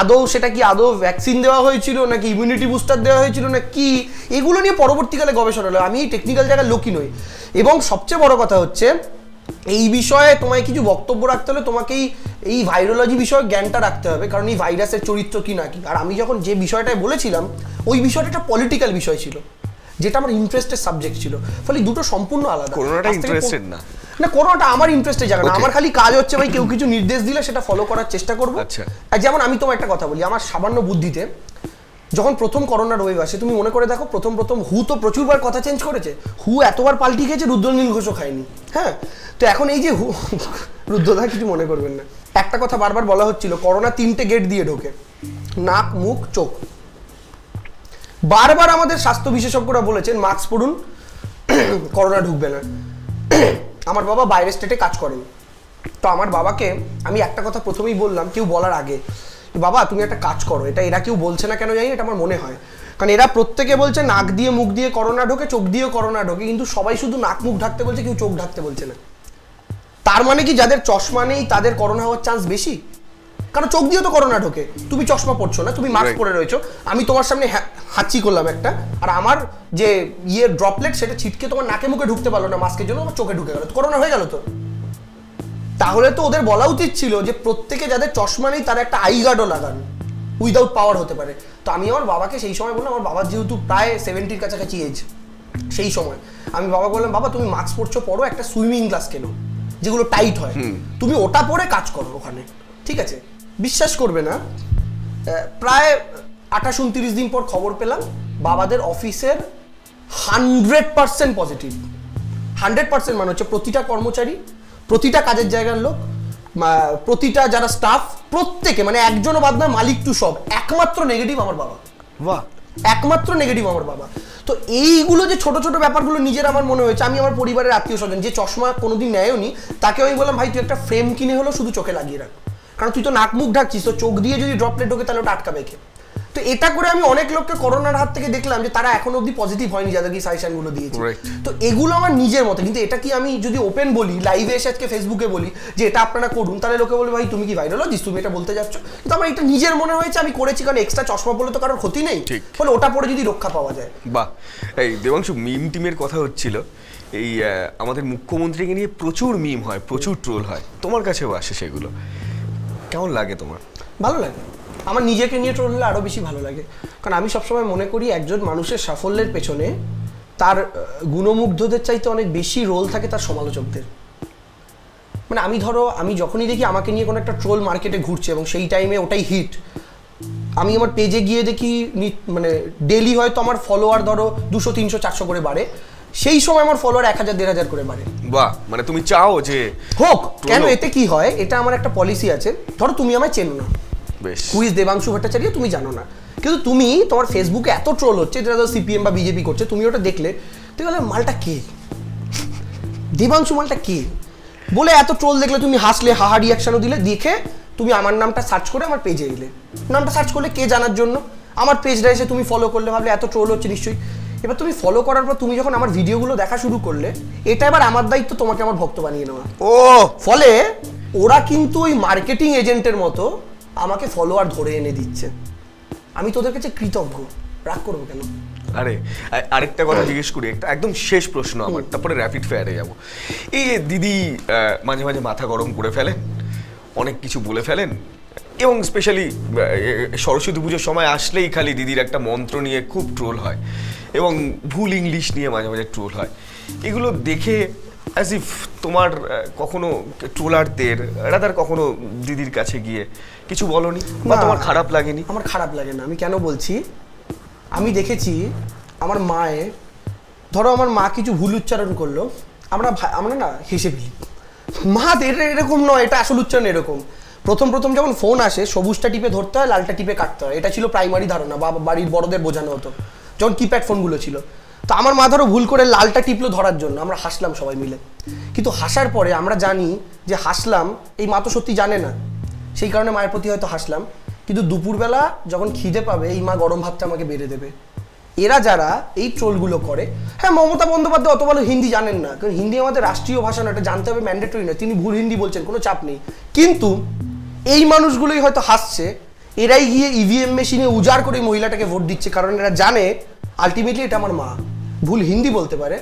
আদৌ সেটা কি আদৌ ভ্যাকসিন দেওয়া হয়েছিল নাকি ইমিউনিটি বুস্টার দেওয়া হয়েছিল না কি? এগুলো নিয়ে পরবর্তীকালে গবেষণা হলো। আমি এই টেকনিক্যাল জায়গার লোকই নই। এবং সবচেয়ে বড় কথা হচ্ছে এই বিষয়ে তোমায় কিছু বক্তব্য রাখতে হলে তোমাকেই এই ভাইরোলজি বিষয়ে জ্ঞানটা রাখতে হবে। কারণ এই ভাইরাসের চরিত্র কি না কি? আর আমি যখন যে বিষয়টায় বলেছিলাম ওই বিষয়টা একটা পলিটিক্যাল বিষয় ছিল যেটা আমার ইন্টারেস্টের সাবজেক্ট ছিল। ফলে দুটো সম্পূর্ণ আলাদা। কোনোটা না। না কোনোটা আমার ইন্টারেস্টে জায়গা না। আমার খালি কাজ হচ্ছে ভাই কেউ কিছু নির্দেশ দিলে সেটা ফলো করার চেষ্টা করব। আচ্ছা। আর যেমন আমি তোমার একটা কথা বলি আমার সামান্য বুদ্ধিতে যখন প্রথম করোনার ওয়েভ আসে তুমি মনে করে দেখো প্রথম প্রথম হু তো প্রচুরবার কথা চেঞ্জ করেছে। হু এতবার পাল্টি খেয়েছে রুদ্রনীল ঘোষও খায়নি। হ্যাঁ? তো এখন এই যে হু রুদ্রদা কিছু মনে করবেন না। একটা কথা বারবার বলা হচ্ছিল করোনা তিনটে গেট দিয়ে ঢোকে নাক মুখ চোখ। বারবার আমাদের স্বাস্থ্য বিশেষজ্ঞরা বলেছেন মাস্ক পরুন করোনা ঢুকবে না। আমার বাবা বাইরের স্টেটে কাজ করেন। তো আমার বাবাকে আমি একটা কথা প্রথমেই বললাম কেউ বলার আগে বাবা তুমি একটা কাজ করো। এটা এরা কেউ বলছে না কেন জানি এটা আমার মনে হয়। কারণ এরা প্রত্যেকে বলছে নাক দিয়ে মুখ দিয়ে করোনা ঢোকে চোখ দিয়েও করোনা ঢোকে কিন্তু সবাই শুধু নাক মুখ ঢাকতে বলছে কেউ চোখ ঢাকতে বলছে না। তার মানে কি যাদের চশমা নেই তাদের করোনা হওয়ার চান্স বেশি? কারণ চোখ দিয়ে তো করোনা ঢোকে। তুমি চশমা পরছো না তুমি মাস্ক পরে রয়েছো। আমি তোমার সামনে হ্যা- হাঁচি করলাম একটা। আর আমার যে ইয়ে ড্রপলেট সেটা ছিটকে তোমার নাকে মুখে ঢুকতে পারল না মাস্কের জন্য চোখে ঢুকে গেলো। করোনা হয়ে গেল তো? তাহলে তো ওদের বলা উচিত ছিল যে প্রত্যেকে যাদের চশমা নেই তারা একটা আই গার্ডও লাগান। উইদাউট পাওয়ার হতে পারে। তো আমি আমার বাবাকে সেই সময় বললাম আমার বাবার যেহেতু প্রায় সেভেন্টির কাছাকাছি এজ সেই সময়। আমি বাবা বললাম বাবা তুমি মাস্ক পরছো পরো একটা সুইমিং ক্লাস কেনো যেগুলো টাইট হয়। তুমি ওটা পরে কাজ করো ওখানে ঠিক আছে? বিশ্বাস করবে না? প্রায় আঠাশ উনত্রিশ দিন পর খবর পেলাম বাবাদের অফিসের hundred percent positive. Hundred percent মানে হচ্ছে প্রতিটা কর্মচারী প্রতিটা কাজের জায়গার লোক প্রতিটা যারা স্টাফ প্রত্যেকে মানে একজনও বাদ নয় মালিক টু সব। একমাত্র নেগেটিভ আমার বাবা। বাহ। একমাত্র নেগেটিভ আমার বাবা। তো এইগুলো যে ছোট ছোট ব্যাপারগুলো নিজের আমার মনে হয়েছে আমি আমার পরিবারের আত্মীয় স্বজন যে চশমা কোনোদিন নেয়ও নি তাকে আমি বললাম ভাই তুই একটা ফ্রেম কিনে হলো শুধু চোখে লাগিয়ে রাখ। কারণ তুই তো নাক মুখ ঢাকছিস তো চোখ দিয়ে যদি ড্রপলেট ঢোকে তাহলে ওটা আটকাবে কে? তো এটা করে আমি অনেক লোককে করোনার হাত থেকে দেখলাম যে তারা এখন অবধি পজিটিভ হয়নি যাদেরকে সাজেশনগুলো দিয়েছি. তো এগুলো আমার নিজের মতো কিন্তু এটা কি আমি যদি ওপেন বলি লাইভে এসে আজকে ফেসবুকে বলি যে এটা আপনারা করুন তাহলে লোকে বলবে ভাই তুমি কি ভাইরালজিস্ট তুমি এটা বলতে যাচ্ছ। কিন্তু আমার এটা নিজের মনে হয়েছে আমি করেছি কারণ এক্সট্রা চশমা পড়লে তো কারোর ক্ষতি নেই। ঠিক। ফলে ওটা পরে যদি রক্ষা পাওয়া যায়। বাহ। এই দেবাংশু মিম টিমের কথা হচ্ছিল এই আমাদের মুখ্যমন্ত্রীকে নিয়ে প্রচুর মিম হয় প্রচুর ট্রোল হয়। তোমার কাছেও আসে সেগুলো। কেমন লাগে তোমার? ভালো লাগে। আমার নিজেকে নিয়ে ট্রোল হলে আরও বেশি ভালো লাগে। কারণ আমি সবসময় মনে করি একজন মানুষের সাফল্যের পেছনে তার গুণমুগ্ধদের চাইতে অনেক বেশি রোল থাকে তার সমালোচকদের। মানে আমি ধরো আমি যখনই দেখি আমাকে নিয়ে কোনো একটা ট্রোল মার্কেটে ঘুরছে এবং সেই টাইমে ওটাই হিট আমি আমার পেজে গিয়ে দেখি মানে ডেলি হয়তো আমার ফলোয়ার ধরো দুশো তিনশো চারশো করে বাড়ে। সেই সময় আমার ফলোয়ার এক হাজার দেড় হাজার করে বাড়ে। বাহ মানে তুমি চাও যে হোক কেন এতে কি হয়? এটা আমার একটা পলিসি আছে। ধরো তুমি আমায় চেনো না। কুইজ দেবাংশু ভট্টাচার্য তুমি জানো না। কিন্তু তুমি তোমার ফেসবুকে এত ট্রোল হচ্ছে যেটা ধর সিপিএম বা বিজেপি করছে তুমি ওটা দেখলে তুমি বলে মালটা কে? দেবাংশু মালটা কে? বলে এত ট্রোল দেখলে তুমি হাসলে হাহা রিয়াকশনও দিলে দেখে তুমি আমার নামটা সার্চ করে আমার পেজে এলে। নামটা সার্চ করলে কে জানার জন্য? আমার পেজটা এসে তুমি ফলো করলে ভাবলে এত ট্রোল হচ্ছে নিশ্চয়ই। এবার তুমি ফলো করার পর তুমি যখন আমার ভিডিওগুলো দেখা শুরু করলে এটা এবার আমার দায়িত্ব তোমাকে আমার ভক্ত বানিয়ে নেওয়া। ও! ফলে ওরা কিন্তু ওই মার্কেটিং এজেন্টের মতো আমাকে ফলোয়ার ধরে এনে দিচ্ছে। আমি তোদের কাছে কৃতজ্ঞ। রাগ করব কেন? আরে আরেকটা কথা জিজ্ঞেস করি, একটা একদম শেষ প্রশ্ন আমার, তারপরে র্যাপিড ফায়ারে যাব। এই যে দিদি মাঝে মাঝে মাথা গরম করে ফেলেন, অনেক কিছু বলে ফেলেন, এবং স্পেশালি সরস্বতী পুজোর সময় আসলেই খালি দিদির একটা মন্ত্র নিয়ে খুব ট্রোল হয়, এবং ভুল ইংলিশ নিয়ে মাঝে মাঝে ট্রোল হয়। এগুলো দেখে অ্যাজ ইফ তোমার কখনো ট্রোলারদের রাদার কখনো দিদির কাছে গিয়ে কিছু বলনি? বা। তোমার খারাপ লাগেনি? আমার খারাপ লাগে না। আমি কেন বলছি? আমি দেখেছি আমার মায়ে ধরো আমার মা কিছু ভুল উচ্চারণ করল আমরা আমরা না হেসে ফেলি। মা এটা এরকম নয় এটা আসল উচ্চারণ এরকম। প্রথম প্রথম যখন ফোন আসে সবুজটা টিপে ধরতে হয় লালটা টিপে কাটতে হয়। এটা ছিল প্রাইমারি ধারণা বা বাড়ির বড়দের বোঝানো হতো যখন কিপ্যাড ফোনগুলো ছিল। তো আমার মা ধরো ভুল করে লালটা টিপলো ধরার জন্য, আমরা হাসলাম সবাই মিলে। কিন্তু হাসার পরে আমরা জানি যে হাসলাম, এই মা তো সত্যি জানে না। সেই কারণে মায়ের প্রতি হয়তো হাসলাম। কিন্তু দুপুরবেলা যখন খিদে পাবে, এই মা গরম ভাতটা আমাকে বেড়ে দেবে। এরা যারা এই ট্রোলগুলো করে হ্যাঁ মমতা বন্দ্যোপাধ্যায় অত ভালো হিন্দি জানেন না, কারণ হিন্দি আমাদের রাষ্ট্রীয় ভাষা না এটা জানতে হবে ম্যান্ডেটরি না তিনি ভুল হিন্দি বলছেন, কোনো চাপ নেই। কিন্তু এই মানুষগুলোই হয়তো হাসছে, এরাই গিয়ে ইভিএম মেশিনে উজাড় করে মহিলাটাকে ভোট দিচ্ছে, কারণ এরা জানে আলটিমেটলি এটা আমার মা। ভুল হিন্দি বলতে পারে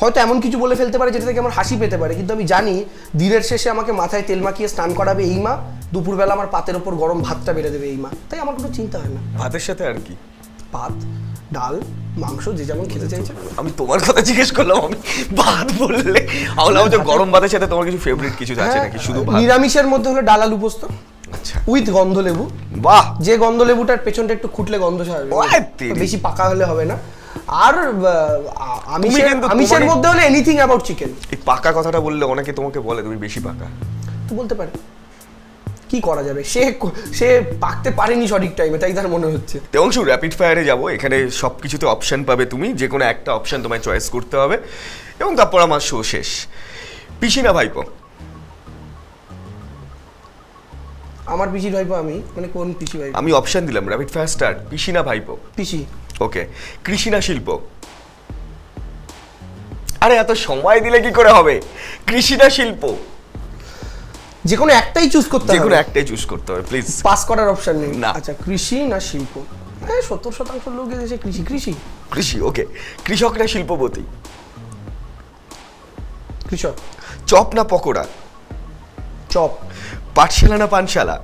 হয়তো এমন কিছু বলে ফেলতে পারে যেটা থেকে আমার হাসি পেতে পারে কিন্তু আমি জানি দিনের শেষে আমাকে মাথায় তেল মাখিয়ে স্নান করাবে এই মা দুপুরবেলা আমার পাতের ওপর গরম ভাতটা বেড়ে দেবে এই মা। তাই আমার কোনো চিন্তা হয় না। ভাতের সাথে আর কি? ভাত ডাল মাংস যে যেমন খেতে চাইছে। আমি তোমার কথা জিজ্ঞেস করলাম আমি ভাত বললে। যে গরম ভাতের সাথে তোমার কিছু ফেভারিট কিছু আছে নাকি? শুধু ভাত? হ্যাঁ, নিরামিষের মধ্যে হলো ডাল আলু পোস্ত। আচ্ছা। উইথ গন্ধ লেবু বাহ! যে গন্ধ লেবুটার পেছনটা একটু খুঁটলে গন্ধ ছাড়বে। বেশি পাকা হলে হবে না। আর আমিষের আমিষের মধ্যে হলে এনিথিং অ্যাবাউট চিকেন এই পাকা কথাটা বললে অনেকে তোমাকে বলে তুমি বেশি পাকা। তো বলতে পারে। কি করা যাবে? সে সে পাকতে পারেনি সঠিক টাইমে তাই তার মনে হচ্ছে। দেবংশু র্যাপিড ফায়ারে যাব। এখানে সব কিছুতে অপশন পাবে তুমি যে কোনো একটা অপশন তোমায় চয়েস করতে হবে। এবং তারপর আমার শো শেষ। পিসিনা ভাইপো। আমার পিসি ভাইপো আমি? মানে কোন পিসি ভাই আমি অপশন দিলাম র্যাপিড ফায়ার স্টার্ট পিসিনা ভাইপো। পিসি। ওকে কৃষি না শিল্প। আরে এত সময় দিলে কি করে হবে? কৃষি না শিল্প। যে কোনো একটাই চুজ করতে হবে। যে কোনো একটাই চুজ করতে হবে প্লিজ পাস করার অপশন নেই। না। আচ্ছা কৃষি না শিল্প। হ্যাঁ সত্তর শতাংশ লোক এসে কৃষি কৃষি। কৃষি ওকে। কৃষকরা শিল্পপতি। কৃষক। চপ না পকোড়া? চপ। পাঠশালা না পানশালা?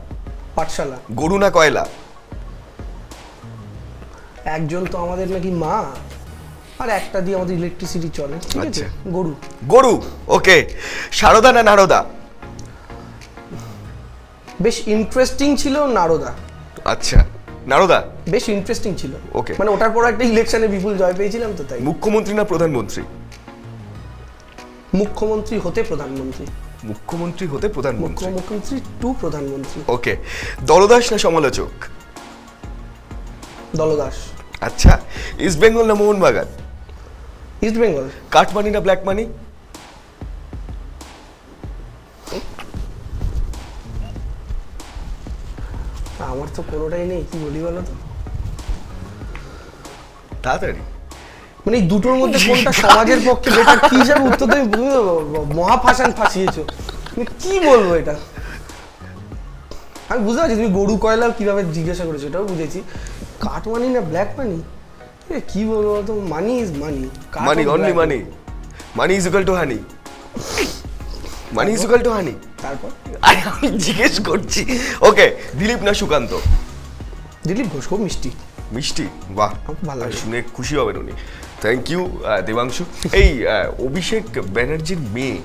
পাঠশালা। গরু না কয়লা? একজন তো আমাদের নাকি মা। আর একটা দিয়ে আমাদের ইলেকট্রিসিটি চলে ঠিক আছে? আচ্ছা। গরু। গরু ওকে সারদা না নারদা? বেশ ইন্টারেস্টিং ছিল নারদা। আচ্ছা নারদা? বেশ ইন্টারেস্টিং ছিল। ওকে মানে ওটার পর একটা ইলেকশনে বিপুল জয় পেয়েছিলাম তো তাই। মুখ্যমন্ত্রী না প্রধানমন্ত্রী? মুখ্যমন্ত্রী হতে প্রধানমন্ত্রী। মুখ্যমন্ত্রী হতে প্রধানমন্ত্রী? মুখ্যমন্ত্রী টু প্রধানমন্ত্রী। ওকে দলদাস না সমালোচক? দলদাস। আচ্ছা ইস্ট বেঙ্গল না মোহনবাগান? ইস্ট বেঙ্গল কাঠ মানি না ব্ল্যাক মানি আমার তো কোনোটাই নেই কি বলি বলো তো? তাড়াতাড়ি। মানে এই দুটোর মধ্যে কোনটা সমাজের পক্ষে বেটার কি হিসাবে উত্তর তুমি মহাফাসান ফাঁসিয়েছো। তুমি কি বলব এটা? আমি বুঝতে পারছি তুমি গরু কয়লা কীভাবে জিজ্ঞাসা করেছ এটাও বুঝেছি। কাঠ মানি না ব্ল্যাক মানি কি বলব তো money is money money only money money is equal to honey money is equal to honey তারপর? আমি জিজ্ঞেস করছি। ওকে দিলীপ না সুকান্ত? দিলীপ ঘোষ খুব মিষ্টি। মিষ্টি? বাহ খুব ভালো। শুনে খুশি হবেন উনি। Thank you Debangshu. এই অভিষেক ব্যানার্জির মেয়ে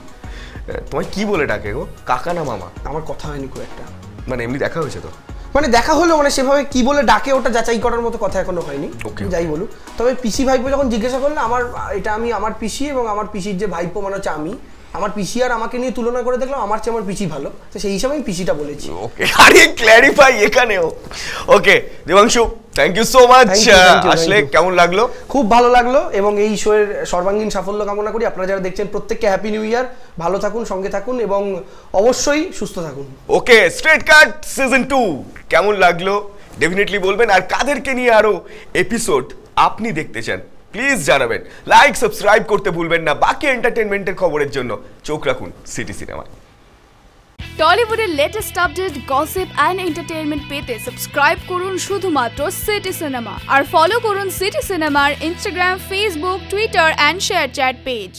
তোমায় কি বলে ডাকে গো? কাকা না মামা? আমার কথা হয়নি খুব একটা। মানে এমনি দেখা হয়েছে তো? মানে দেখা হলো মানে সেভাবে কি বলে ডাকে ওটা যাচাই করার মতো কথা এখনও হয়নি. যাই বলুক। তবে পিসি ভাইপো যখন জিজ্ঞাসা করল আমার এটা আমি আমার পিসি এবং আমার পিসির যে ভাইপো মানে হচ্ছে আমি আমার পিসি আর আমাকে নিয়ে তুলনা করে দেখলাম আমার চেয়ে আমার পিসি ভালো। তো সেই হিসাবে আমি পিসিটা বলেছি। ওকে আরে ক্ল্যারিফাই এখানেও। Okay Debangshu thank you so much আসলে কেমন লাগল? খুব ভালো লাগল এবং এই শো এর সর্বাঙ্গীন সাফল্য কামনা করি। আপনারা যারা দেখছেন প্রত্যেককে হ্যাপি নিউ ইয়ার ভালো থাকুন সঙ্গে থাকুন এবং অবশ্যই সুস্থ থাকুন। Okay straight cut season two কেমন লাগল? ডেফিনেটলি বলবেন। আর কাদেরকে নিয়ে আরও এপিসোড আপনি দেখতে চান প্লিজ জানাবেন। লাইক সাবস্ক্রাইব করতে ভুলবেন না। বাকি এন্টারটেনমেন্টের খবরের জন্য চোখ রাখুন সিটি সিনেমায় টলিউডের latest update gossip and entertainment পেতে সাবস্ক্রাইব করুন শুধুমাত্র সিটি সিনেমা আর ফলো করুন সিটি সিনেমার Instagram Facebook Twitter and ShareChat page